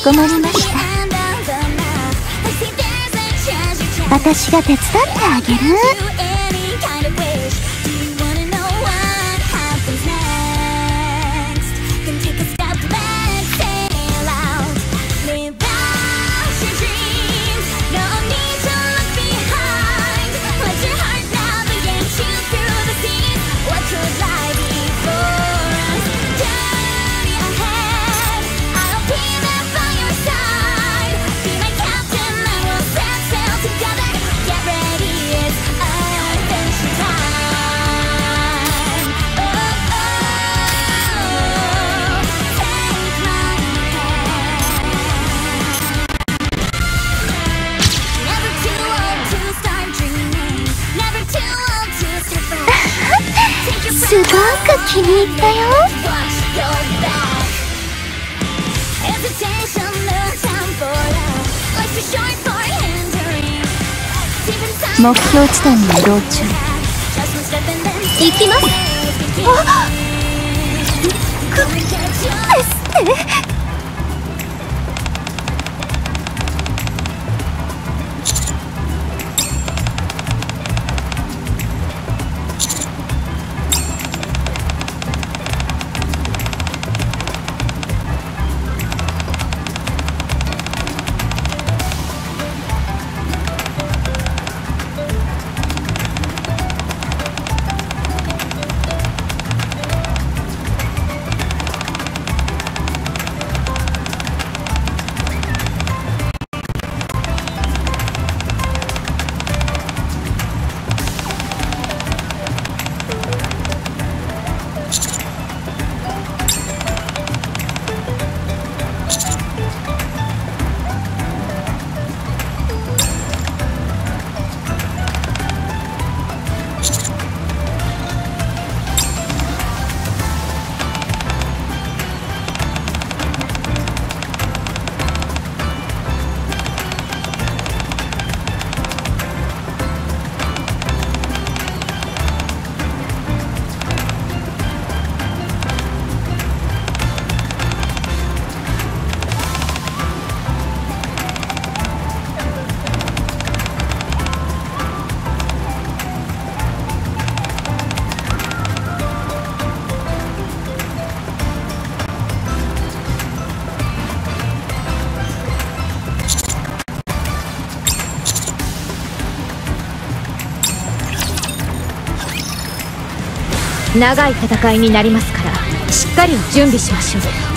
しこまりました。私が手伝ってあげる。目標地点に移動中。行きます。あくですって長い戦いになりますからしっかり準備しましょう。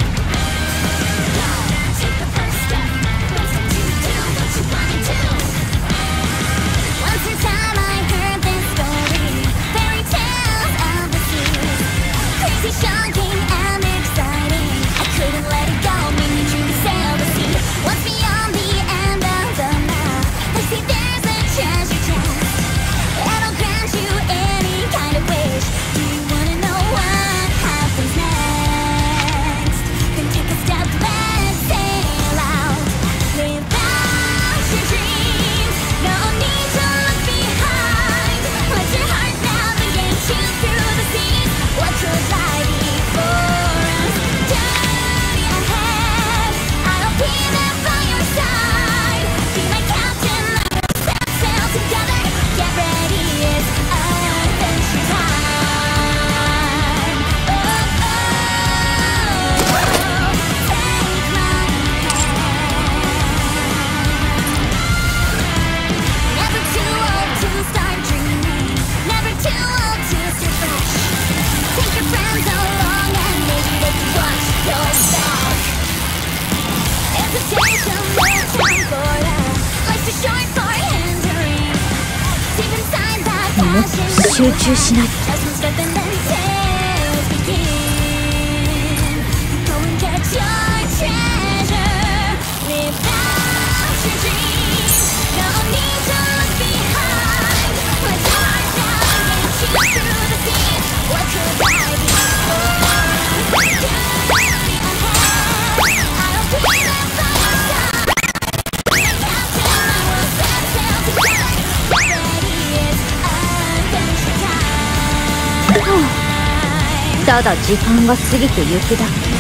が過ぎてゆくだけ？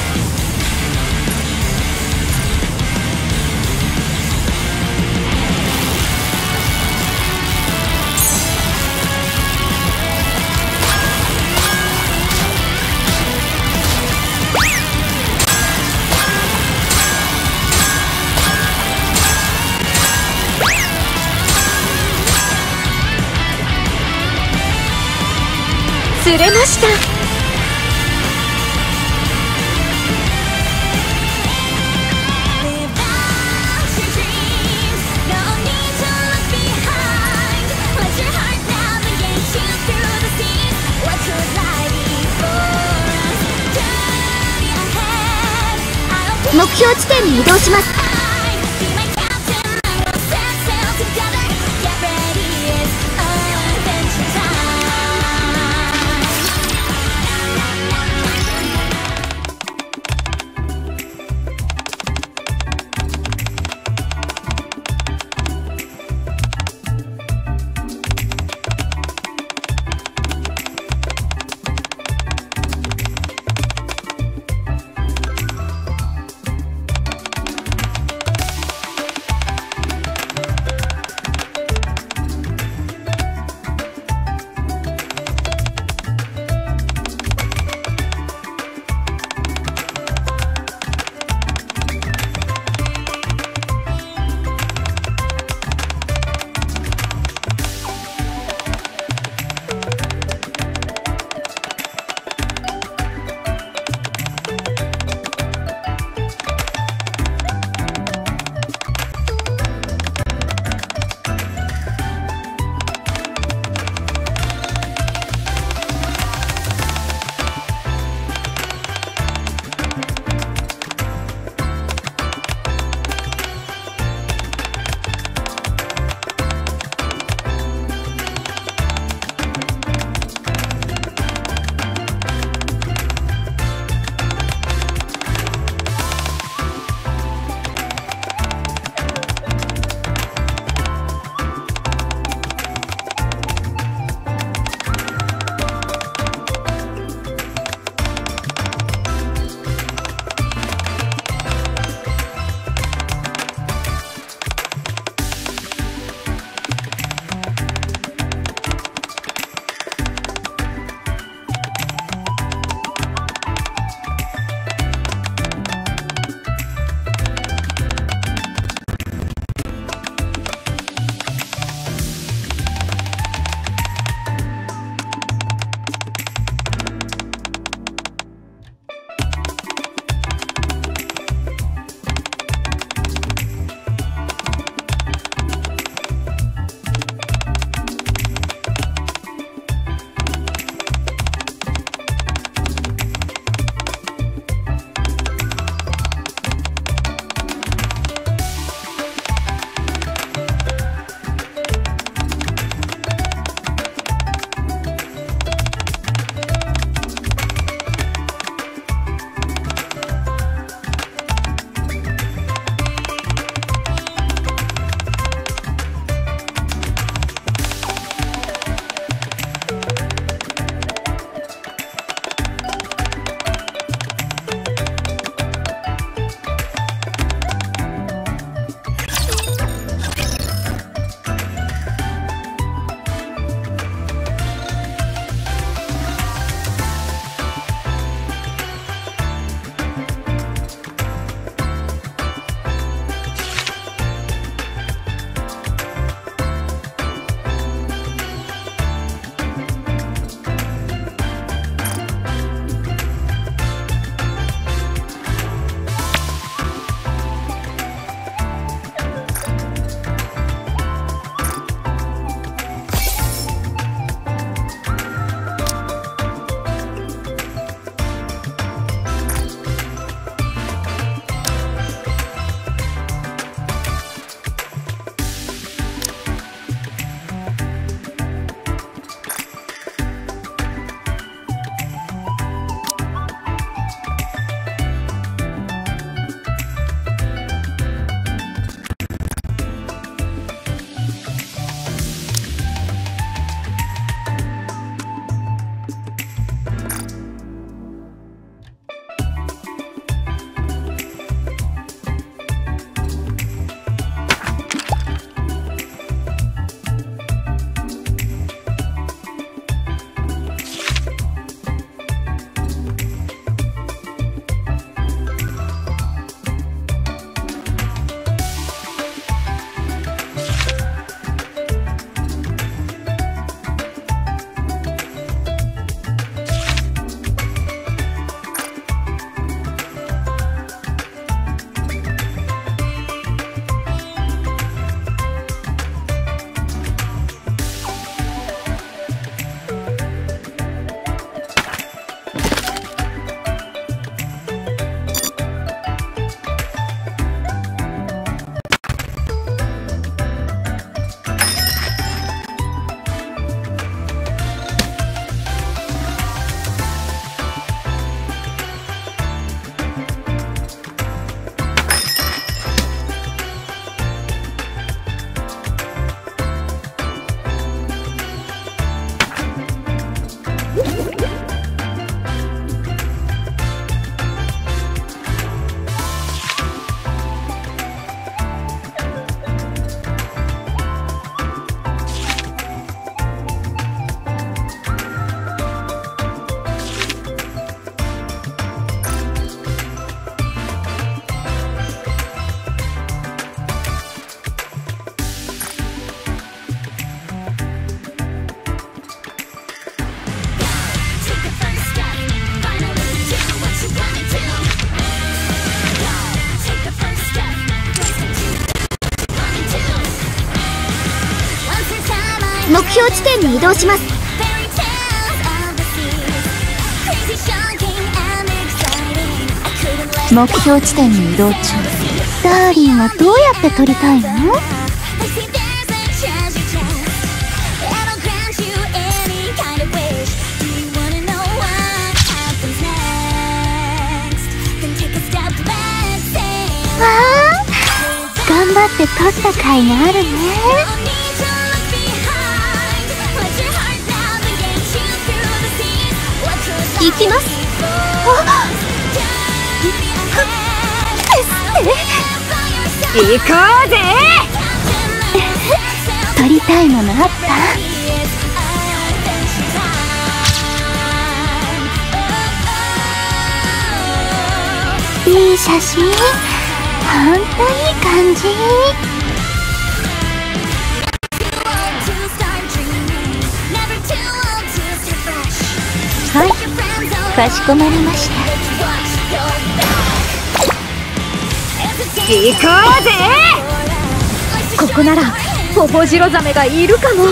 標地点に移動します。動します。目標地点に移動中。ダーリンはどうやって撮りたいの？わあ頑張って撮った甲斐があるね行きます。あっ行こうぜ。撮りたいものあった？いい写真？ほんといい。感じかしこまりました。行こうぜ！ここならホホジロザメがいるかも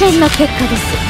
戦の結果です。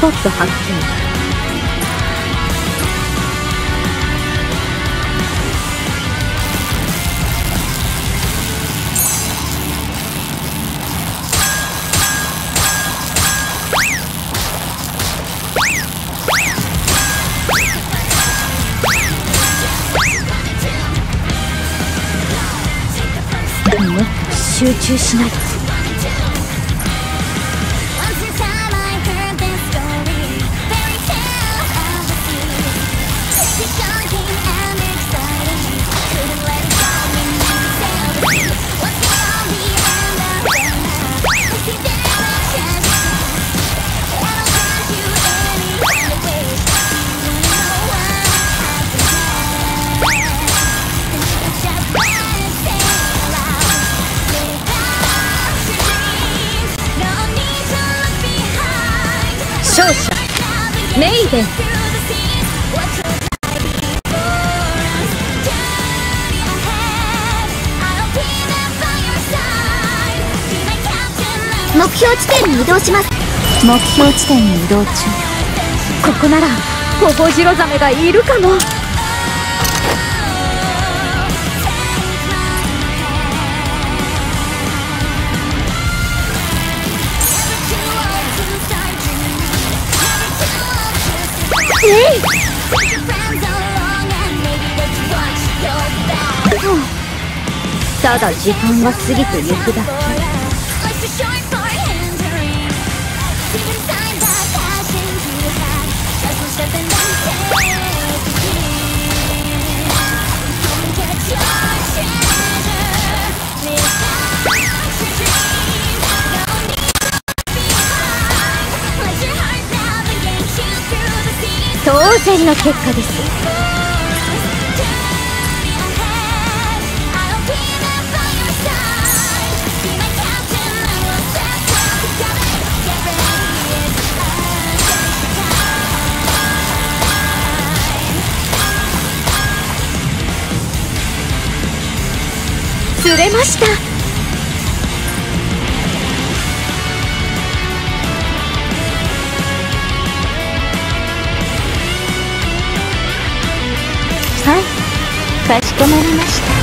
ポット発見。集中しないと。目標地点に移動中。ここならホホジロザメがいるかも。ただ時間が過ぎてゆくだけ当然の結果です。釣れました。まりました。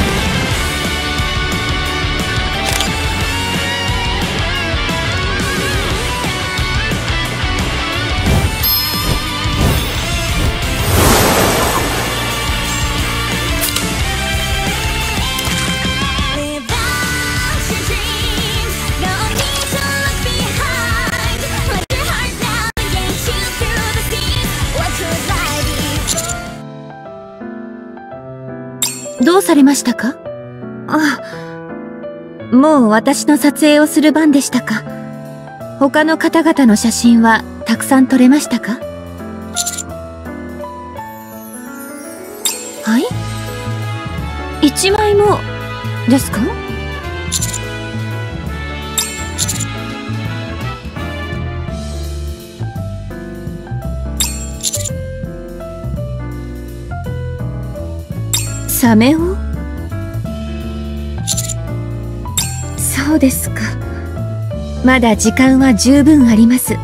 されましたか？あ、もう私の撮影をする番でしたか？他の方々の写真はたくさん撮れましたか？はい？一枚も、ですか？サメを？そうですか。まだ時間は十分あります。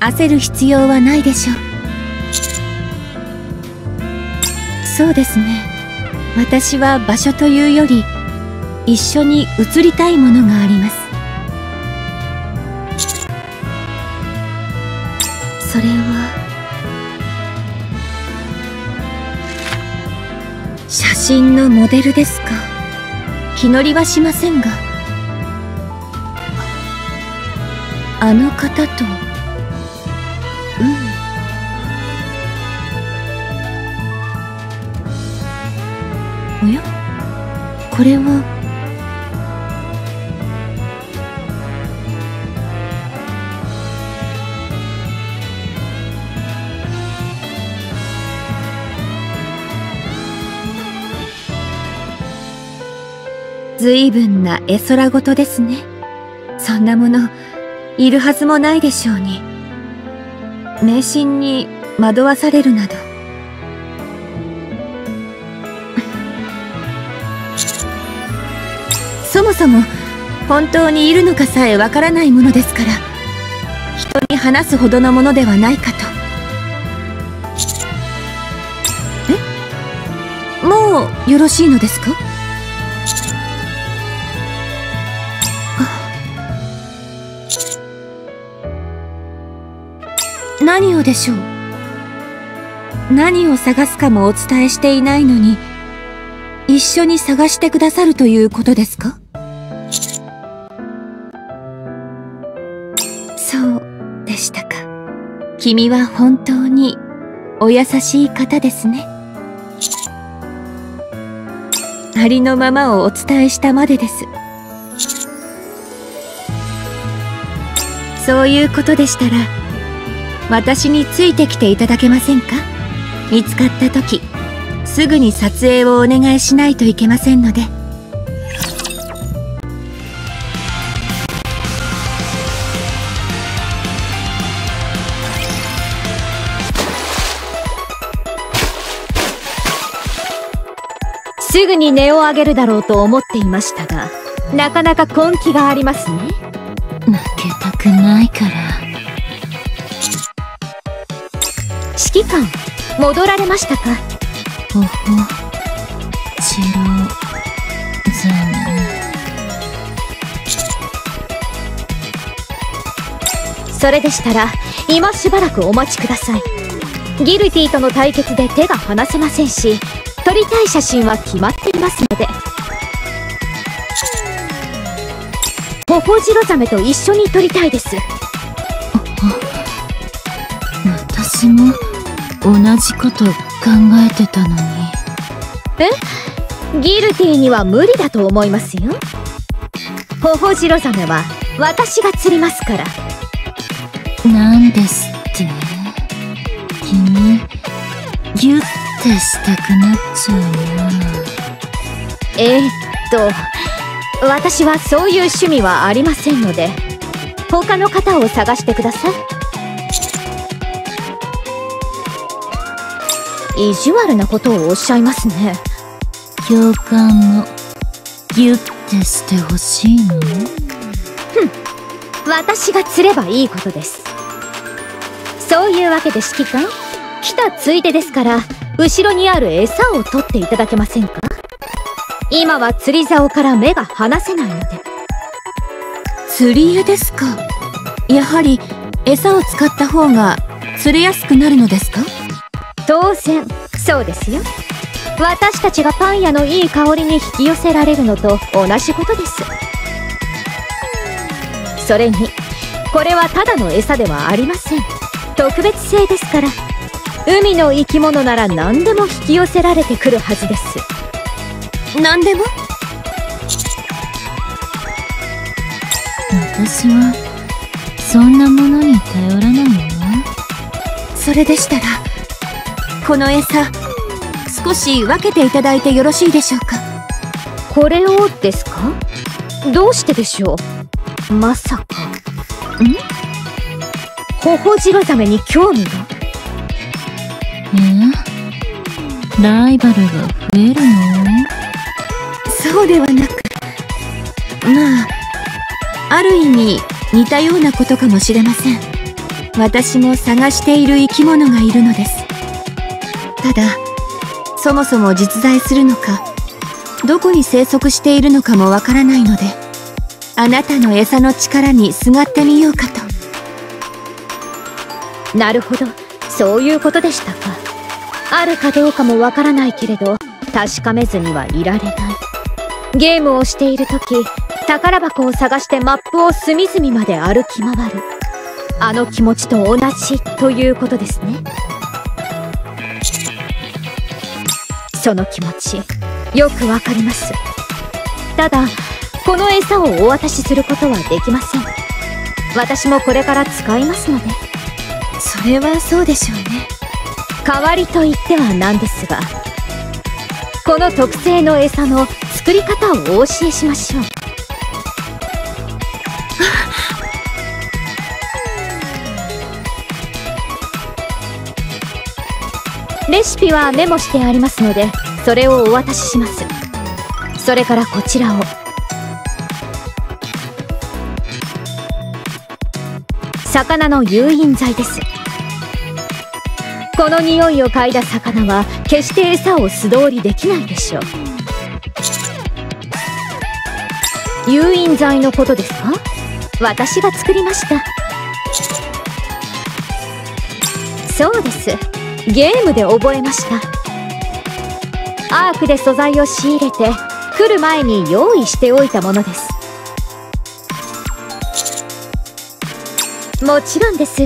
焦る必要はないでしょう。そうですね。私は場所というより一緒に移りたいものがあります。それはのモデルですか？気乗りはしませんが。あの方と。うん。おや？これは？ずいぶんな絵空事ですね。そんなもの、いるはずもないでしょうに。迷信に惑わされるなど。そもそも、本当にいるのかさえわからないものですから、人に話すほどのものではないかと。え？もうよろしいのですか？何をでしょう？何を探すかもお伝えしていないのに、一緒に探してくださるということですか？そうでしたか。君は本当にお優しい方ですね。ありのままをお伝えしたまでです。そういうことでしたら、私についてきていただけませんか？見つかった時すぐに撮影をお願いしないといけませんので。すぐに値を上げるだろうと思っていましたがなかなか根気がありますね。負けたくないから。指揮官戻られましたか？ほほチロ残それでしたら今しばらくお待ちください。ギルティとの対決で手が離せませんし撮りたい写真は決まっていますので。ホホジロザメと一緒に撮りたいです。私も同じこと考えてたのに。え？ギルティには無理だと思いますよ。ホホジロザメは私が釣りますから。なんですって？君ギュッてしたくなっちゃうな。えー、っと私はそういう趣味はありませんので他の方を探してください意地悪なことをおっしゃいますね。共感もギュッてしてほしいの？私が釣ればいいことです。そういうわけで指揮官来たついでですから後ろにある餌を取っていただけませんか？今は釣り竿から目が離せないので。釣り餌ですか？やはり餌を使った方が釣れやすくなるのですか？当然そうですよ。私たちがパン屋のいい香りに引き寄せられるのと同じことです。それにこれはただの餌ではありません。特別性ですから。海の生き物なら何でも引き寄せられてくるはずです。何でも？私はそんなものに頼らないわ。それでしたらこの餌少し分けていただいてよろしいでしょうか？これをですか？どうしてでしょう？まさか。ん？ホホジロザメに興味が？えライバルが増えるの？そうではなくまあある意味似たようなことかもしれません。私も探している生き物がいるのですただそもそも実在するのかどこに生息しているのかもわからないのであなたの餌の力にすがってみようかと。なるほど。そういうことでしたか。あるかどうかもわからないけれど確かめずにはいられない。ゲームをしている時宝箱を探してマップを隅々まで歩き回る。あの気持ちと同じということですね。その気持ちよくわかります。ただこの餌をお渡しすることはできません。私もこれから使いますので。それはそうでしょうね。代わりと言ってはなんですがこの特製の餌の作り方をお教えしましょうレシピはメモしてありますのでそれをお渡しします。それからこちらを。魚の誘引剤です。この匂いを嗅いだ魚は決して餌を素通りできないでしょう。誘引剤のことですか？私が作りました。そうです。ゲームで覚えました。アークで素材を仕入れて来る前に用意しておいたものです。もちろんです。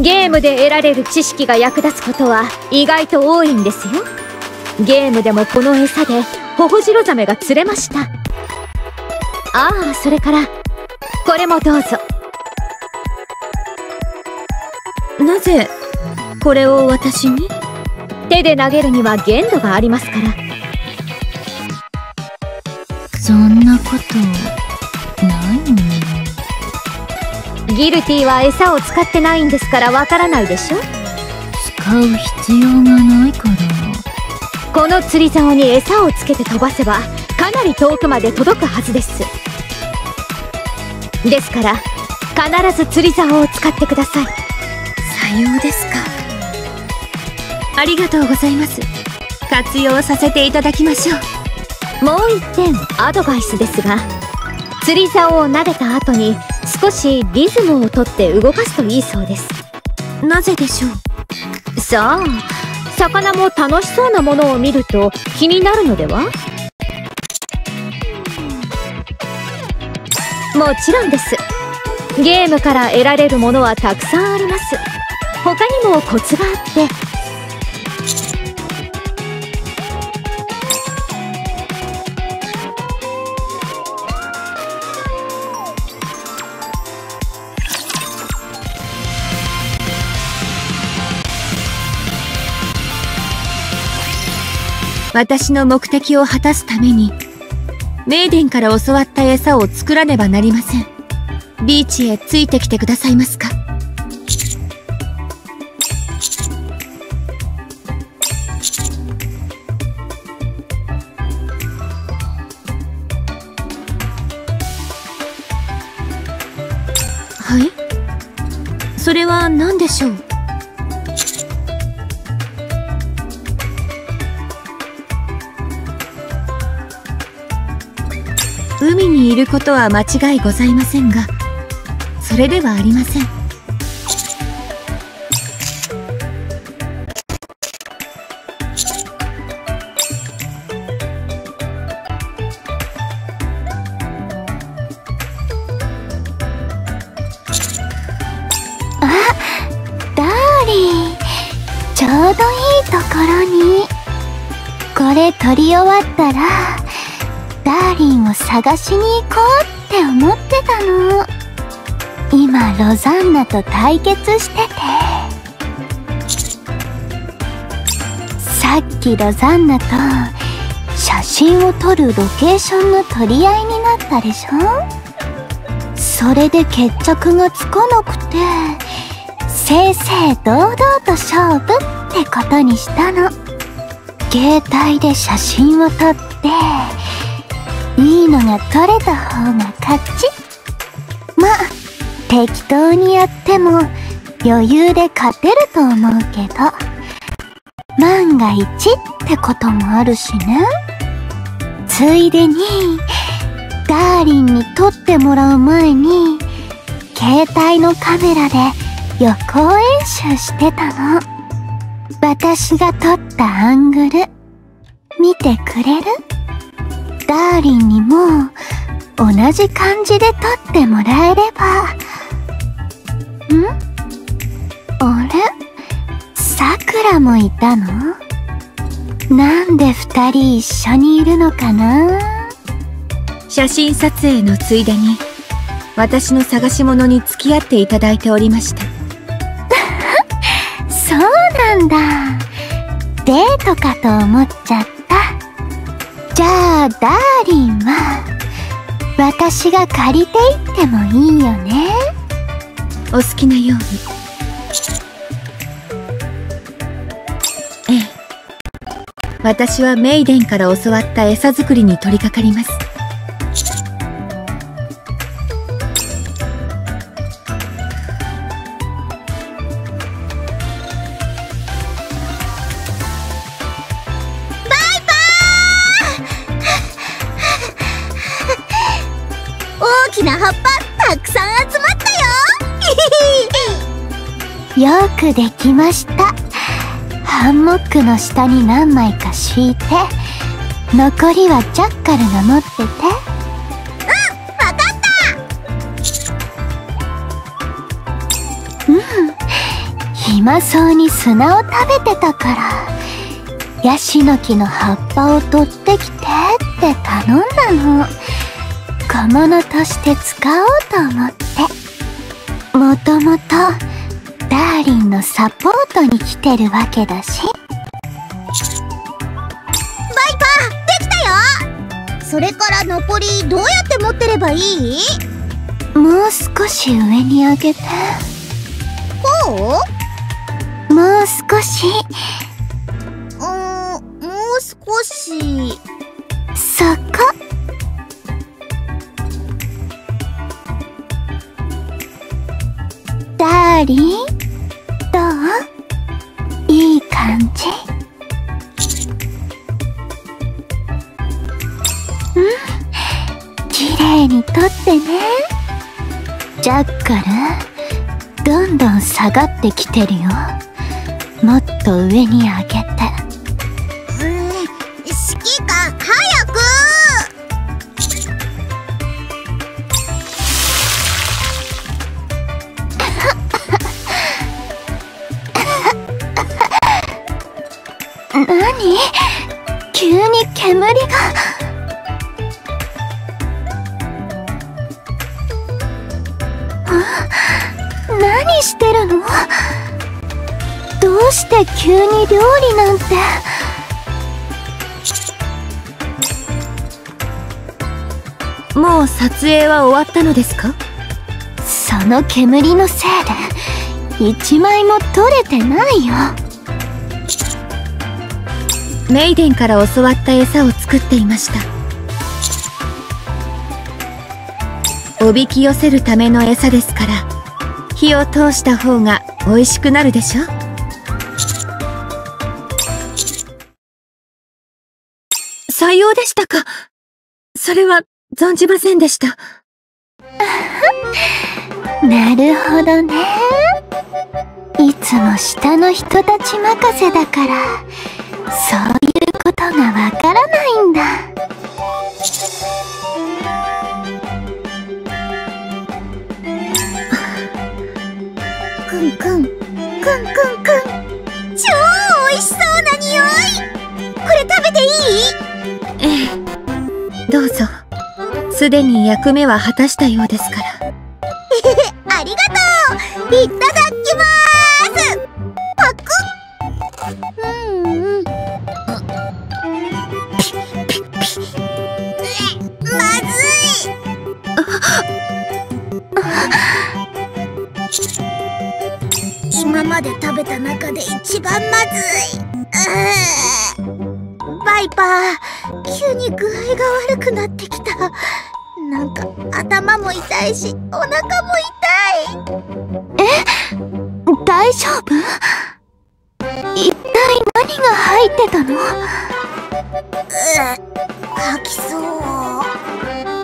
ゲームで得られる知識が役立つことは意外と多いんですよ。ゲームでもこの餌でホホジロザメが釣れました。ああそれからこれもどうぞ。なぜこれを私に？手で投げるには限度がありますから。そんなことないのに。ギルティは餌を使ってないんですからわからないでしょ？使う必要がないから。この釣り竿に餌をつけて飛ばせばかなり遠くまで届くはずです。ですから必ず釣り竿を使ってください。さようですかありがとうございます。活用させていただきましょう。もう一点アドバイスですが釣り竿を投げた後に少しリズムをとって動かすといいそうです。なぜでしょう？さあ魚も楽しそうなものを見ると気になるのでは？もちろんです。ゲームから得られるものはたくさんあります。他にもコツがあって私の目的を果たすために、メイデンから教わった餌を作らねばなりません。ビーチへついてきてくださいますか？ることは間違いございませんがそれではありません。ダーリン。ちょうどいいところに。これ取り終わったら。を探しに行こうって思ってたの。今ロザンナと対決してて。さっきロザンナと写真を撮るロケーションの取り合いになったでしょ？それで決着がつかなくて正々堂々と勝負ってことにしたの。携帯で写真を撮っていいのが撮れた方が勝ち。まあ適当にやっても余裕で勝てると思うけど。万が一ってこともあるしね。ついでにダーリンに撮ってもらう前に携帯のカメラで予行演習してたの。私が撮ったアングル。見てくれる？ダーリンにも同じ感じで撮ってもらえれば。ん？あれ？さくらもいたの？なんで二人一緒にいるのかな？写真撮影のついでに私の探し物に付き合っていただいておりました。そうなんだ。デートかと思っちゃったじゃあダーリンは私が借りていってもいいよね。お好きなように。ええ。私はメイデンから教わった餌作りに取り掛かります。っぱたくさん集まったよ。よくできました。ハンモックの下に何枚か敷いて残りはジャッカルが持ってて。うんわかった。うん暇そうに砂を食べてたから。ヤシの木の葉っぱを取ってきてって頼んだの。小物として使おうと思って。もともとダーリンのサポートに来てるわけだし。バイパーできたよ！それから残りどうやって持ってればいい？もう少し上に上げて。こもう少し。ううーんもう少しダーどう？いい感じ？うん？綺麗に撮ってね。ジャッカルどんどん下がってきてるよ。もっと上に上げて。で急に料理なんて。もう撮影は終わったのですか？その煙のせいで。一枚も取れてないよ。メイデンから教わった餌を作っていました。おびき寄せるための餌ですから火を通した方が美味しくなるでしょ？採用でしたか。それは存じませんでした。なるほどね。いつも下の人たち任せだからそういうことがわからないんだ。くんくんくんくんくん。超美味しそうな匂い。これ食べていい？え えどうぞ。すでに役目は果たしたようですから。ありがとう。いただきます。パクッうんうん。まで食べた中で一番まずい バイパー急に具合が悪くなってきた。なんか頭も痛いしお腹も痛い。大丈夫？一体何が入ってたの？吐きそう。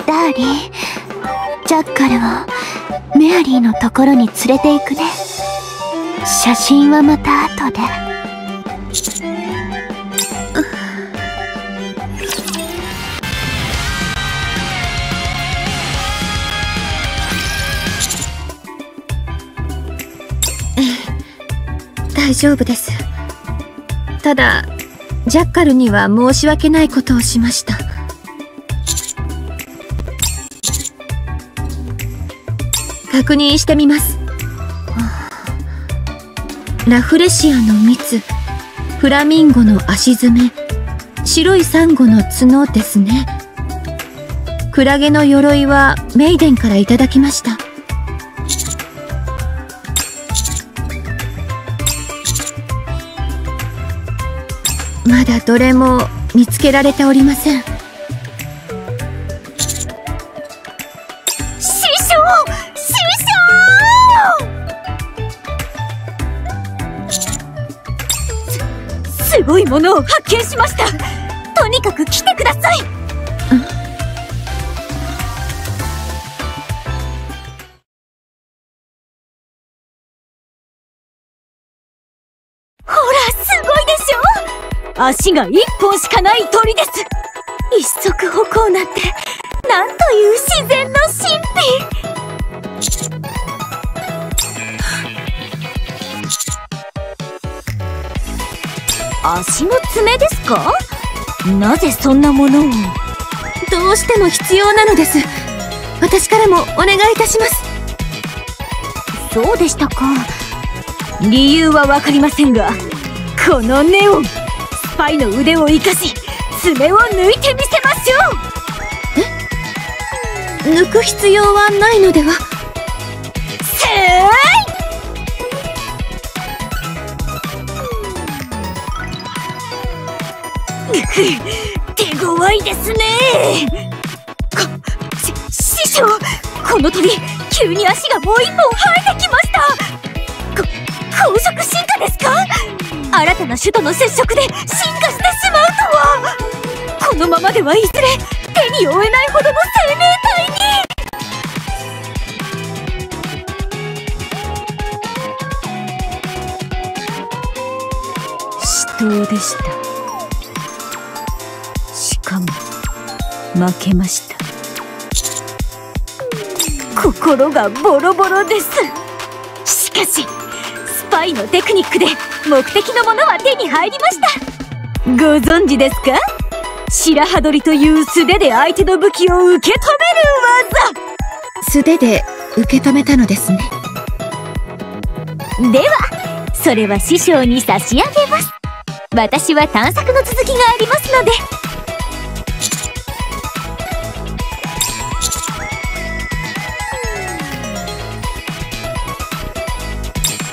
ダーリージャッカルをメアリーのところに連れて行くね。写真はまた後で大丈夫です。ただジャッカルには申し訳ないことをしました。確認してみます。ラフレシアの蜜。フラミンゴの足爪。白いサンゴの角ですね。クラゲの鎧はメイデンからいただきました。どれも見つけられておりません。師匠師匠！すごいものを発見しました。とにかく来てください。足が一本しかない鳥です。一足歩行なんてなんという自然の神秘。足の爪ですか？なぜそんなものを？どうしても必要なのです。私からもお願いいたします。そうでしたか。理由はわかりませんがこのネオンパイの腕を生かし爪を抜いてみせましょう。抜く必要はないのでは？せーい！手強いですね。こし師匠この鳥急に足がもう一本生えてきました。こ公職進化ですか？新たな種との接触で進化してしまうとはこのままではいずれ手に負えないほどの生命体に死闘でした。しかも負けました。心がボロボロです。しかしスパイのテクニックで目的のものは手に入りました。ご存知ですか？白羽鳥という素手で相手の武器を受け止める技。素手で受け止めたのですね。ではそれは師匠に差し上げます。私は探索の続きがありますので。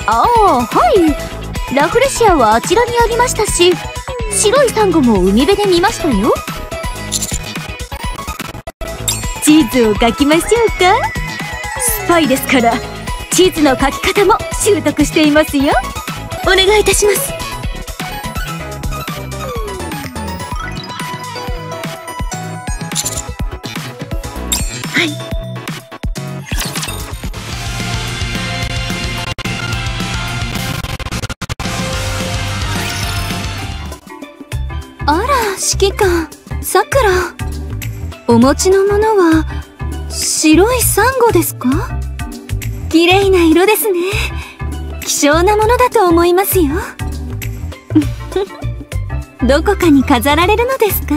ああはい。ラフレシアはあちらにありましたし白いサンゴも海辺で見ましたよ。地図を書きましょうか。スパイですから地図の書き方も習得していますよ。お願いいたします。ら指揮官さくらお持ちのものは白いサンゴですか？綺麗な色ですね。希少なものだと思いますよ。どこかに飾られるのですか？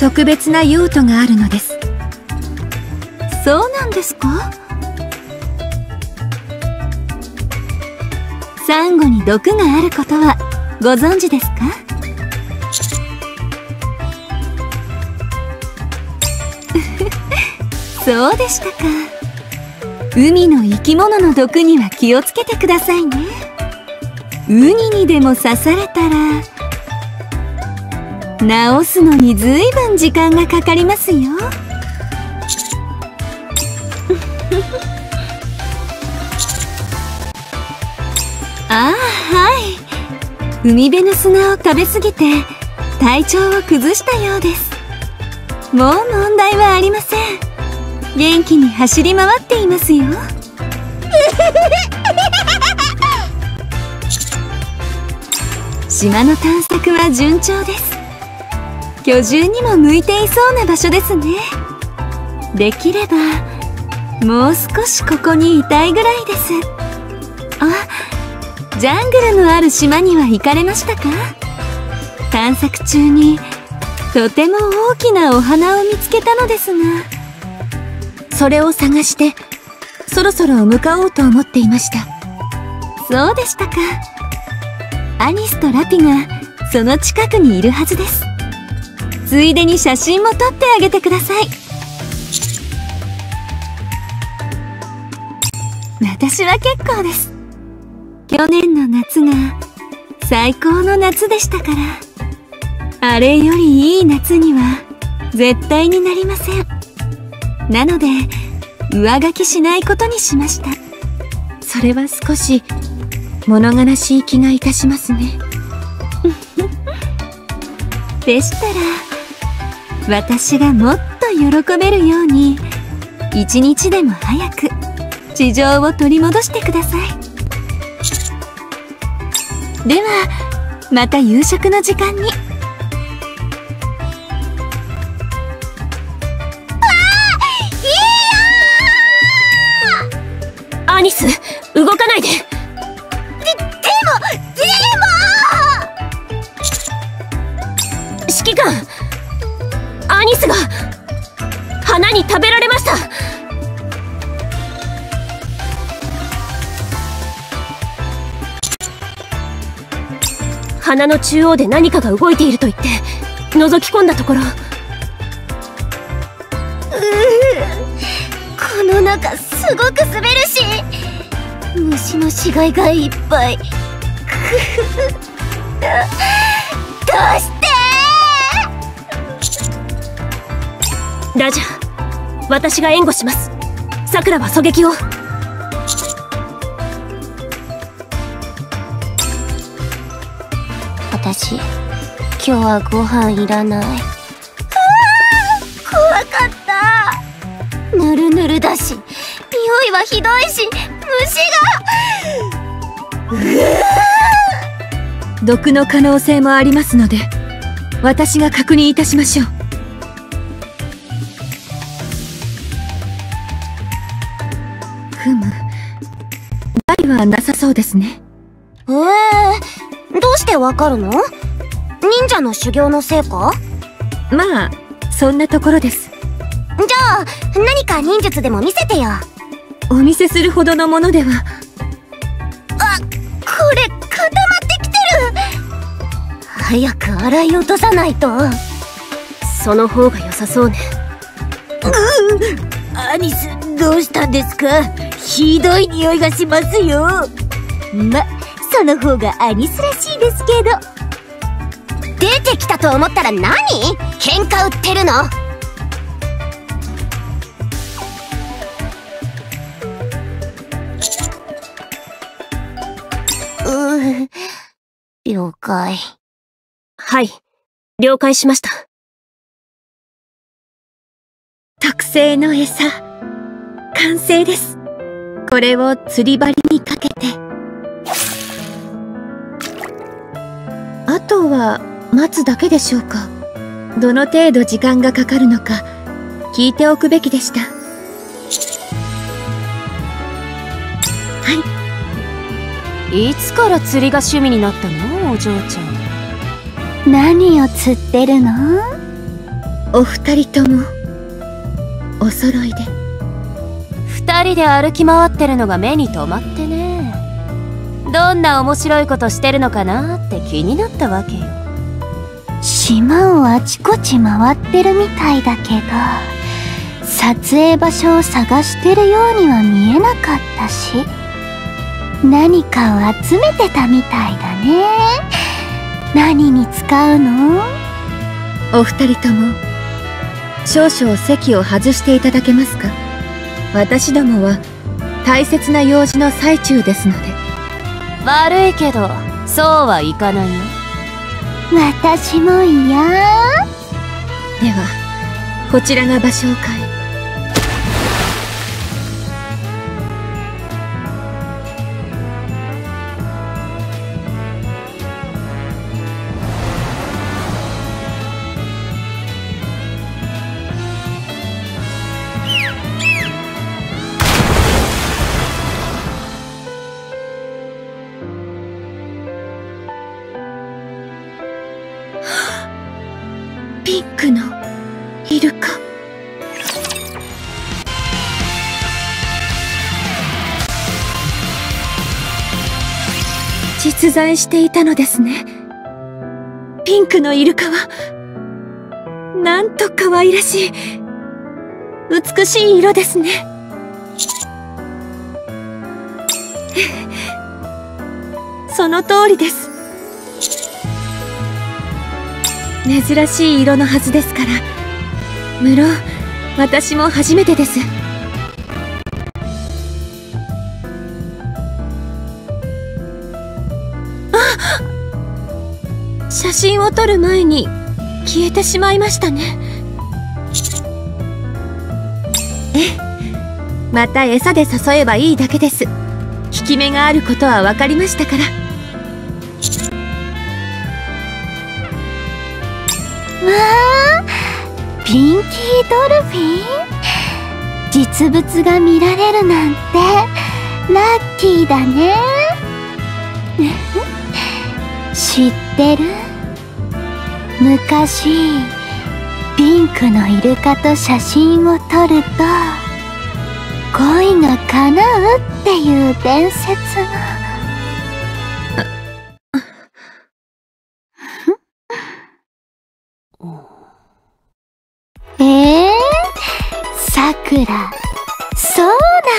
特別な用途があるのです。そうなんですか？サンゴに毒があることはご存知ですか？そうでしたか。海の生き物の毒には気をつけてくださいね。ウニにでも刺されたら治すのにずいぶん時間がかかりますよ。ああ海辺の砂を食べ過ぎて体調を崩したようです。もう問題はありません。元気に走り回っていますよ。島の探索は順調です。居住にも向いていそうな場所ですね。できればもう少しここにいたいぐらいです。あジャングルのある島には行かれましたか？探索中にとても大きなお花を見つけたのですが。それを探してそろそろ向かおうと思っていました。そうでしたか。アニスとラピがその近くにいるはずです。ついでに写真も撮ってあげてください。私は結構です。去年の夏が最高の夏でしたから。あれよりいい夏には絶対になりません。なので上書きしないことにしました。それは少し物悲しい気がいたしますね。でしたら私がもっと喜べるように一日でも早く地上を取り戻してください。ではまた夕食の時間に。花の中央で何かが動いていると言って覗き込んだところ。この中すごく滑るし。虫の死骸がいっぱい。どうして？ラジャ私が援護します。さくらは狙撃を日はご飯いらない。怖かった。ぬるぬるだし匂いはひどいし虫毒の可能性もありますので私が確認いたしましょう。ふむ害はなさそうですね。ええー、どうしてわかるの？忍者の修行のせいかまあそんなところです。じゃあ何か忍術でも見せてよ。お見せするほどのものでは。あこれ固まってきてる。早く洗い落とさないと。その方が良さそうね。アニスどうしたんですか？ひどい匂いがしますよ。まその方がアニスらしいですけど出てきたと思ったら何？喧嘩売ってるの？う了解。はい了解しました。特製の餌。完成です。これを釣り針にかけて。あとは待つだけでしょうか。どの程度時間がかかるのか聞いておくべきでした。はい。いつから釣りが趣味になったの？お嬢ちゃん。何を釣ってるの？お二人とも。お揃いで。二人で歩き回ってるのが目に留まってね。どんな面白いことしてるのかなって気になったわけよ島をあちこち回ってるみたいだけど撮影場所を探してるようには見えなかったし何かを集めてたみたいだね。何に使うの？お二人とも少々席を外していただけますか？私どもは大切な用事の最中ですので。悪いけどそうはいかないよ私も嫌ではこちらが場所を変え在していたのですね。ピンクのイルカはなんと可愛らしい美しい色ですね。その通りです。珍しい色のはずですから無論私も初めてです。真を撮る前に消えてしまいましたね。ええまた餌で誘えばいいだけです。効き目があることは分かりましたから。わあピンキードルフィン？実物が見られるなんてラッキーだね。知ってる？昔ピンクのイルカと写真を撮ると恋が叶うっていう伝説が。え、さくら、そう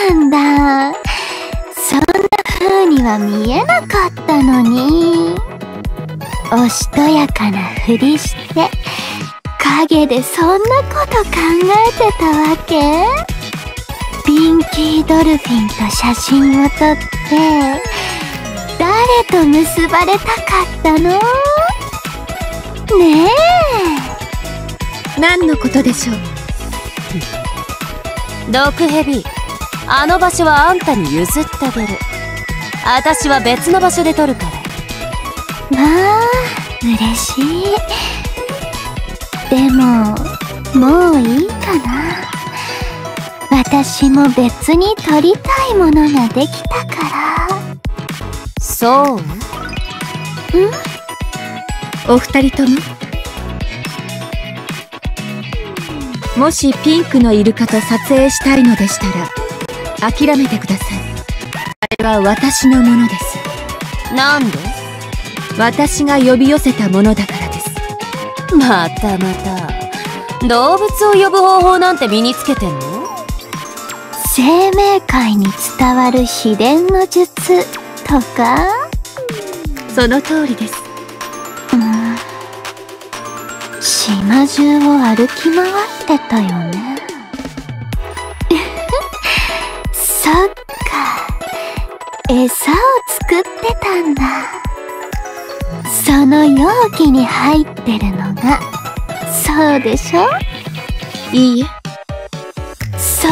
なんだ。そんな風には見えなかったのに。おしとやかなふりして、影でそんなこと考えてたわけ？ピンキードルフィンと写真を撮って、誰と結ばれたかったの？ねえ。何のことでしょう？毒蛇。あの場所はあんたに譲ってあげる。私は別の場所で撮るから。まあ嬉しい。でももういいかな。私も別に撮りたいものができたから。そうお二人とも？もしピンクのイルカと撮影したいのでしたら諦めてください。あれは私のものです。なんで？私が呼び寄せたものだからです。またまた。動物を呼ぶ方法なんて身につけてんの？生命界に伝わる秘伝の術とか？その通りです。うん。島中を歩き回ってたよね。そっか。餌を作ってたんだその容器に入ってるのがそうでしょ？いい？えそう？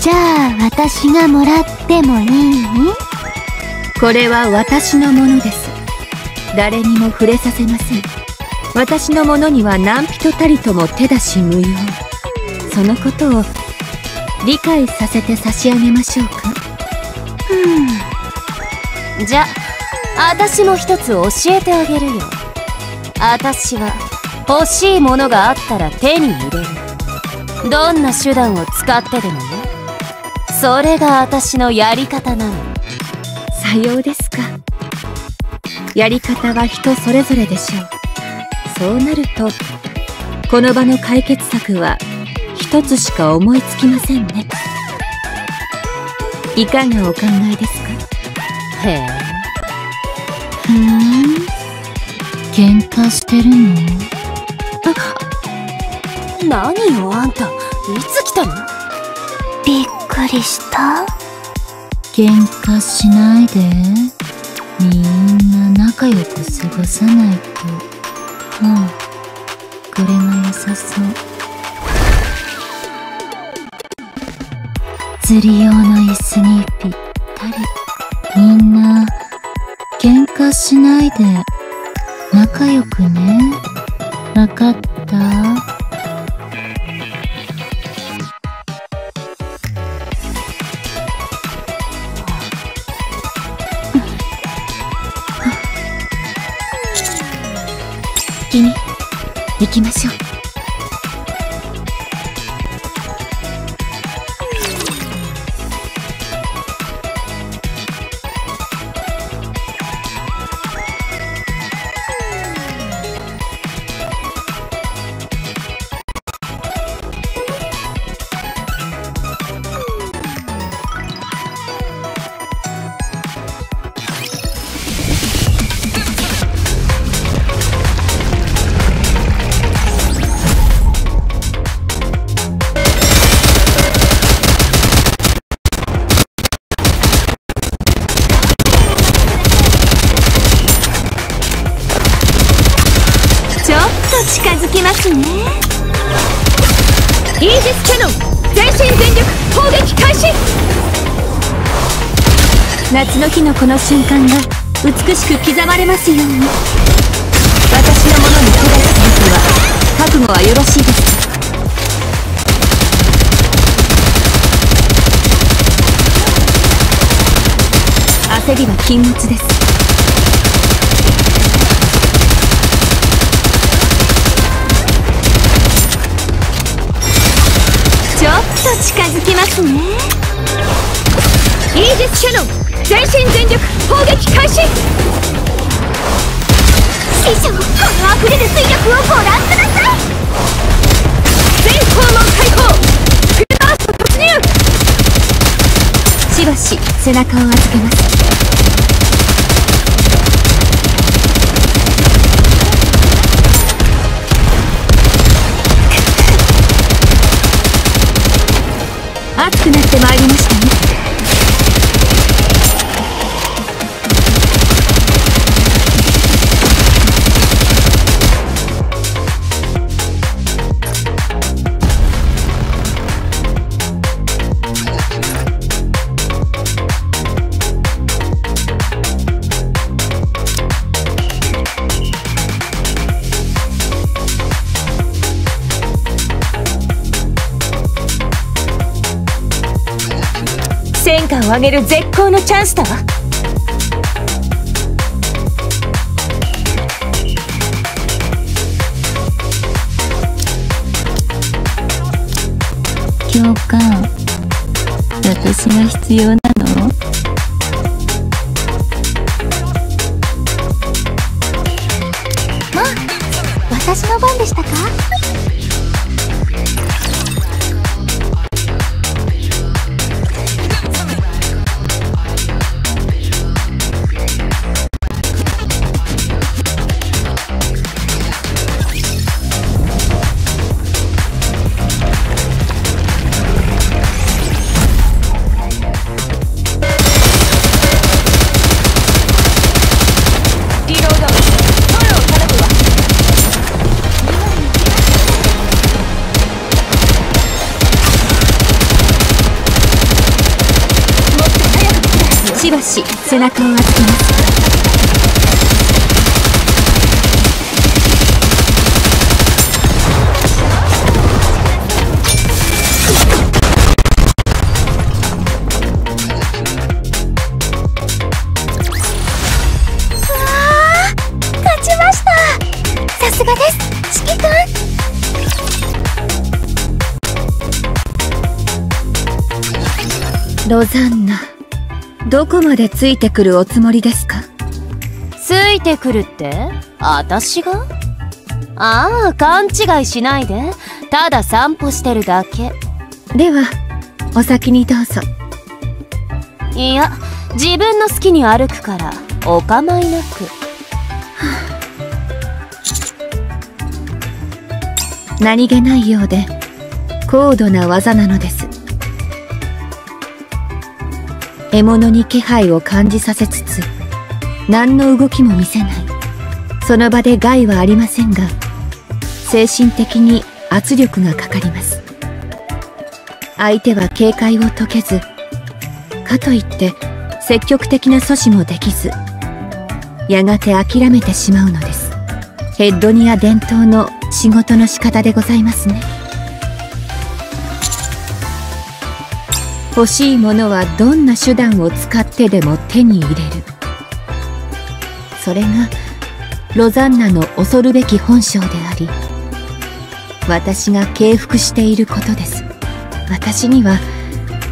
じゃあ私がもらってもいい？これは私のものです。誰にも触れさせません。私のものには何人たりとも手出し無用。そのことを理解させて差し上げましょうか。うん。じゃあ私も一つ教えてあげるよ。私は欲しいものがあったら手に入れる。どんな手段を使ってでもね。それが私のやり方なの。さようですか。やり方は人それぞれでしょう。そうなるとこの場の解決策は一つしか思いつきませんね。いかがお考えですか？へえ喧嘩してるの？何よあんた。いつ来たの？びっくりした。喧嘩しないで。みんな仲良く過ごさないと。うん。これが良さそう。釣り用の椅子にぴったり。みんな喧嘩しないで。仲良くね。分かった？この瞬間が美しく刻まれますように。私のものに手出す時は覚悟はよろしいですか？焦りは禁物です。ちょっと近づきますね。イージスキャノン全身全力砲撃開始。師匠この溢れる水力をご覧ください。全訪問開放フルバースト突入。しばし背中を預けます。熱くなってまいりました。を上げる絶好のチャンスだわ。教官私が必要背中を預けます。どこまでついてくるおつもりですか？ついてくるって？私が？ああ勘違いしないで。ただ散歩してるだけ。ではお先にどうぞ。いや自分の好きに歩くからお構いなく。何気ないようで高度な技なのです獲物に気配を感じさせつつ何の動きも見せない。その場で害はありませんが精神的に圧力がかかります。相手は警戒を解けずかといって積極的な阻止もできずやがて諦めてしまうのです。ヘッドニア伝統の仕事の仕方でございますね。欲しいものはどんな手段を使ってでも手に入れる。それがロザンナの恐るべき本性であり私が敬服していることです。私には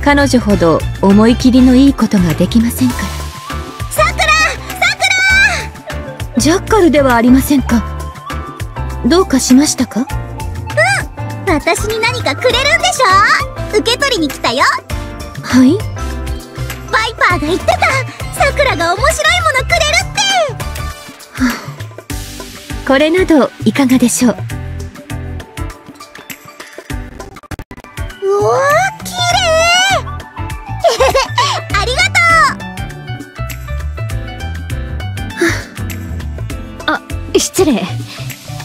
彼女ほど思い切りのいいことができませんから。さくら!ジャッカルではありませんか？どうかしましたか？私に何かくれるんでしょ受け取りに来たよはい？バイパーが言ってた。さくらが面白いものくれるって。これなどいかがでしょう？うわー綺麗。ありがとうあ失礼。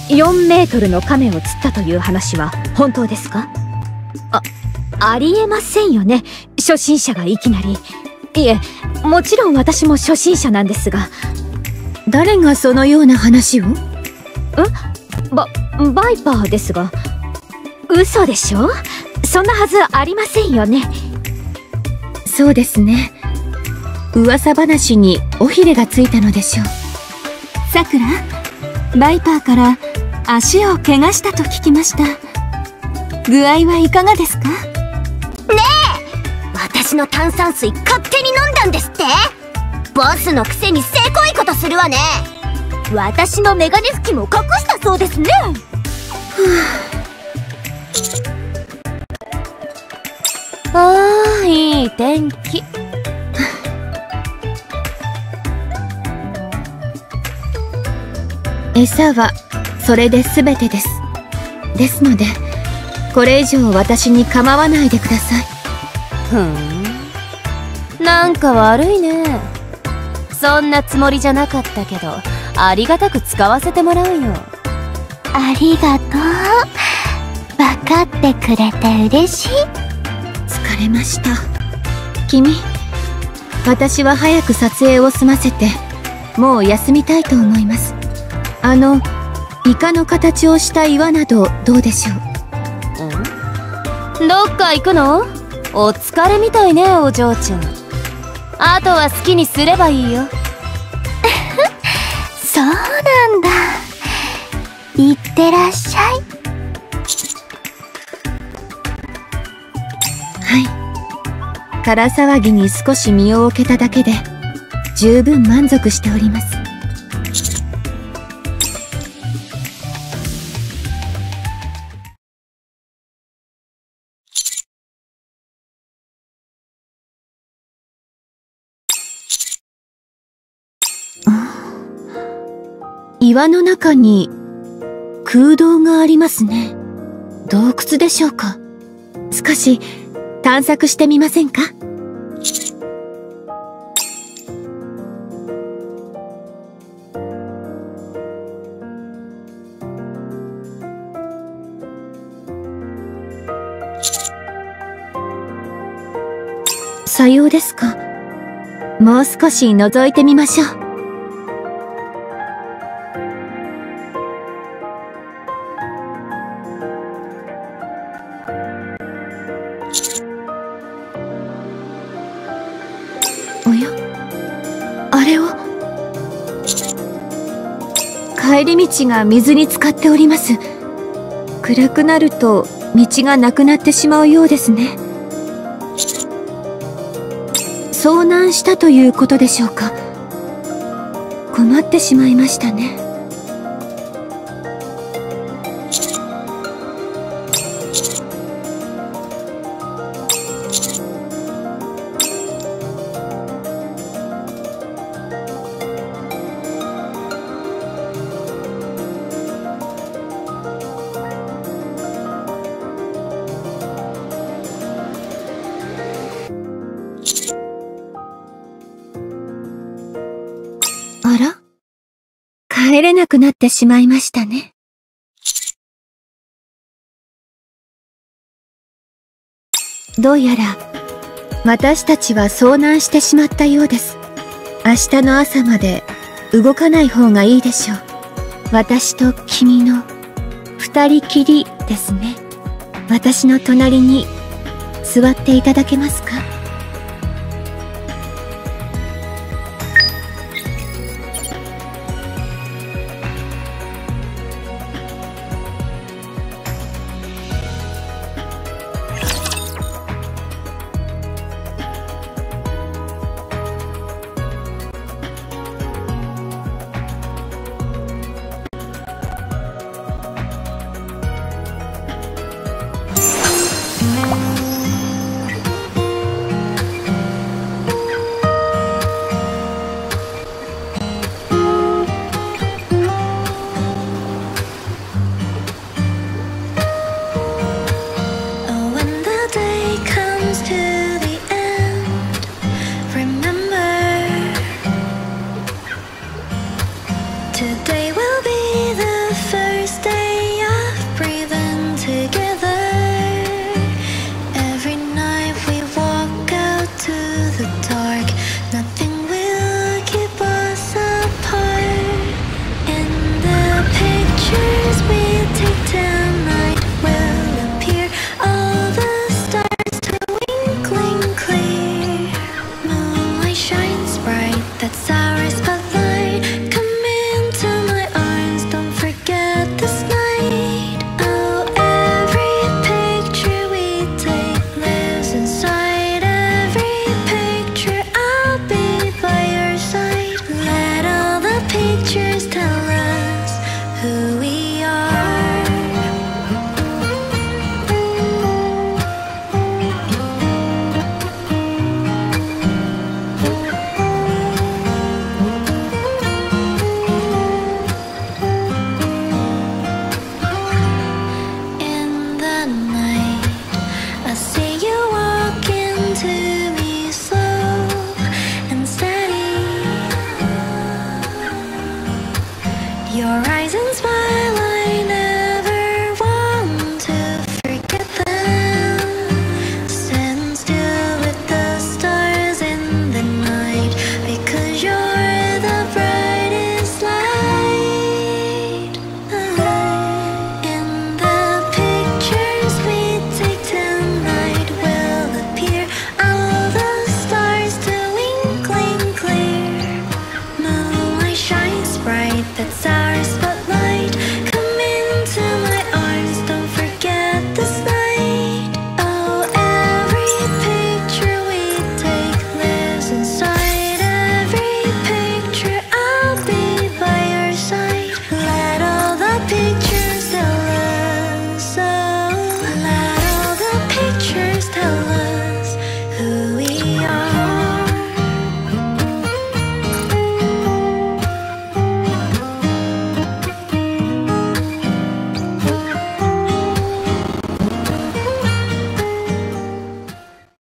4メートルの亀を釣ったという話は本当ですか？あありえませんよね初心者がいきなり。いえもちろん私も初心者なんですが。誰がそのような話を？ババイパーですが。嘘でしょ？そんなはずありませんよね。そうですね。噂話に尾ひれがついたのでしょう。さくらバイパーから足を怪我したと聞きました。具合はいかがですか？私の炭酸水勝手に飲んだんですって？ボスのくせにせこいことするわね。私のメガネ拭きも隠したそうですね。ああいい天気。餌はそれで全てです。ですのでこれ以上私に構わないでください。ふんなんか悪いね。そんなつもりじゃなかったけどありがたく使わせてもらうよ。ありがとう。わかってくれて嬉しい。疲れました。君私は早く撮影を済ませてもう休みたいと思います。あのイカの形をした岩などどうでしょう？ん？どっか行くの？お疲れみたいねお嬢ちゃんあとは好きにすればいいよ そうなんだ。いってらっしゃい。はい空騒ぎに少し身を置けただけで十分満足しております岩の中に空洞がありますね。洞窟でしょうか？少し探索してみませんか？さようですか。もう少し覗いてみましょう。道が水に浸かっております。暗くなると道がなくなってしまうようですね。遭難したということでしょうか。困ってしまいましたね。くなってしまいましたね。どうやら、私たちは遭難してしまったようです。明日の朝まで動かない方がいいでしょう。私と君の二人きりですね。私の隣に座っていただけますか？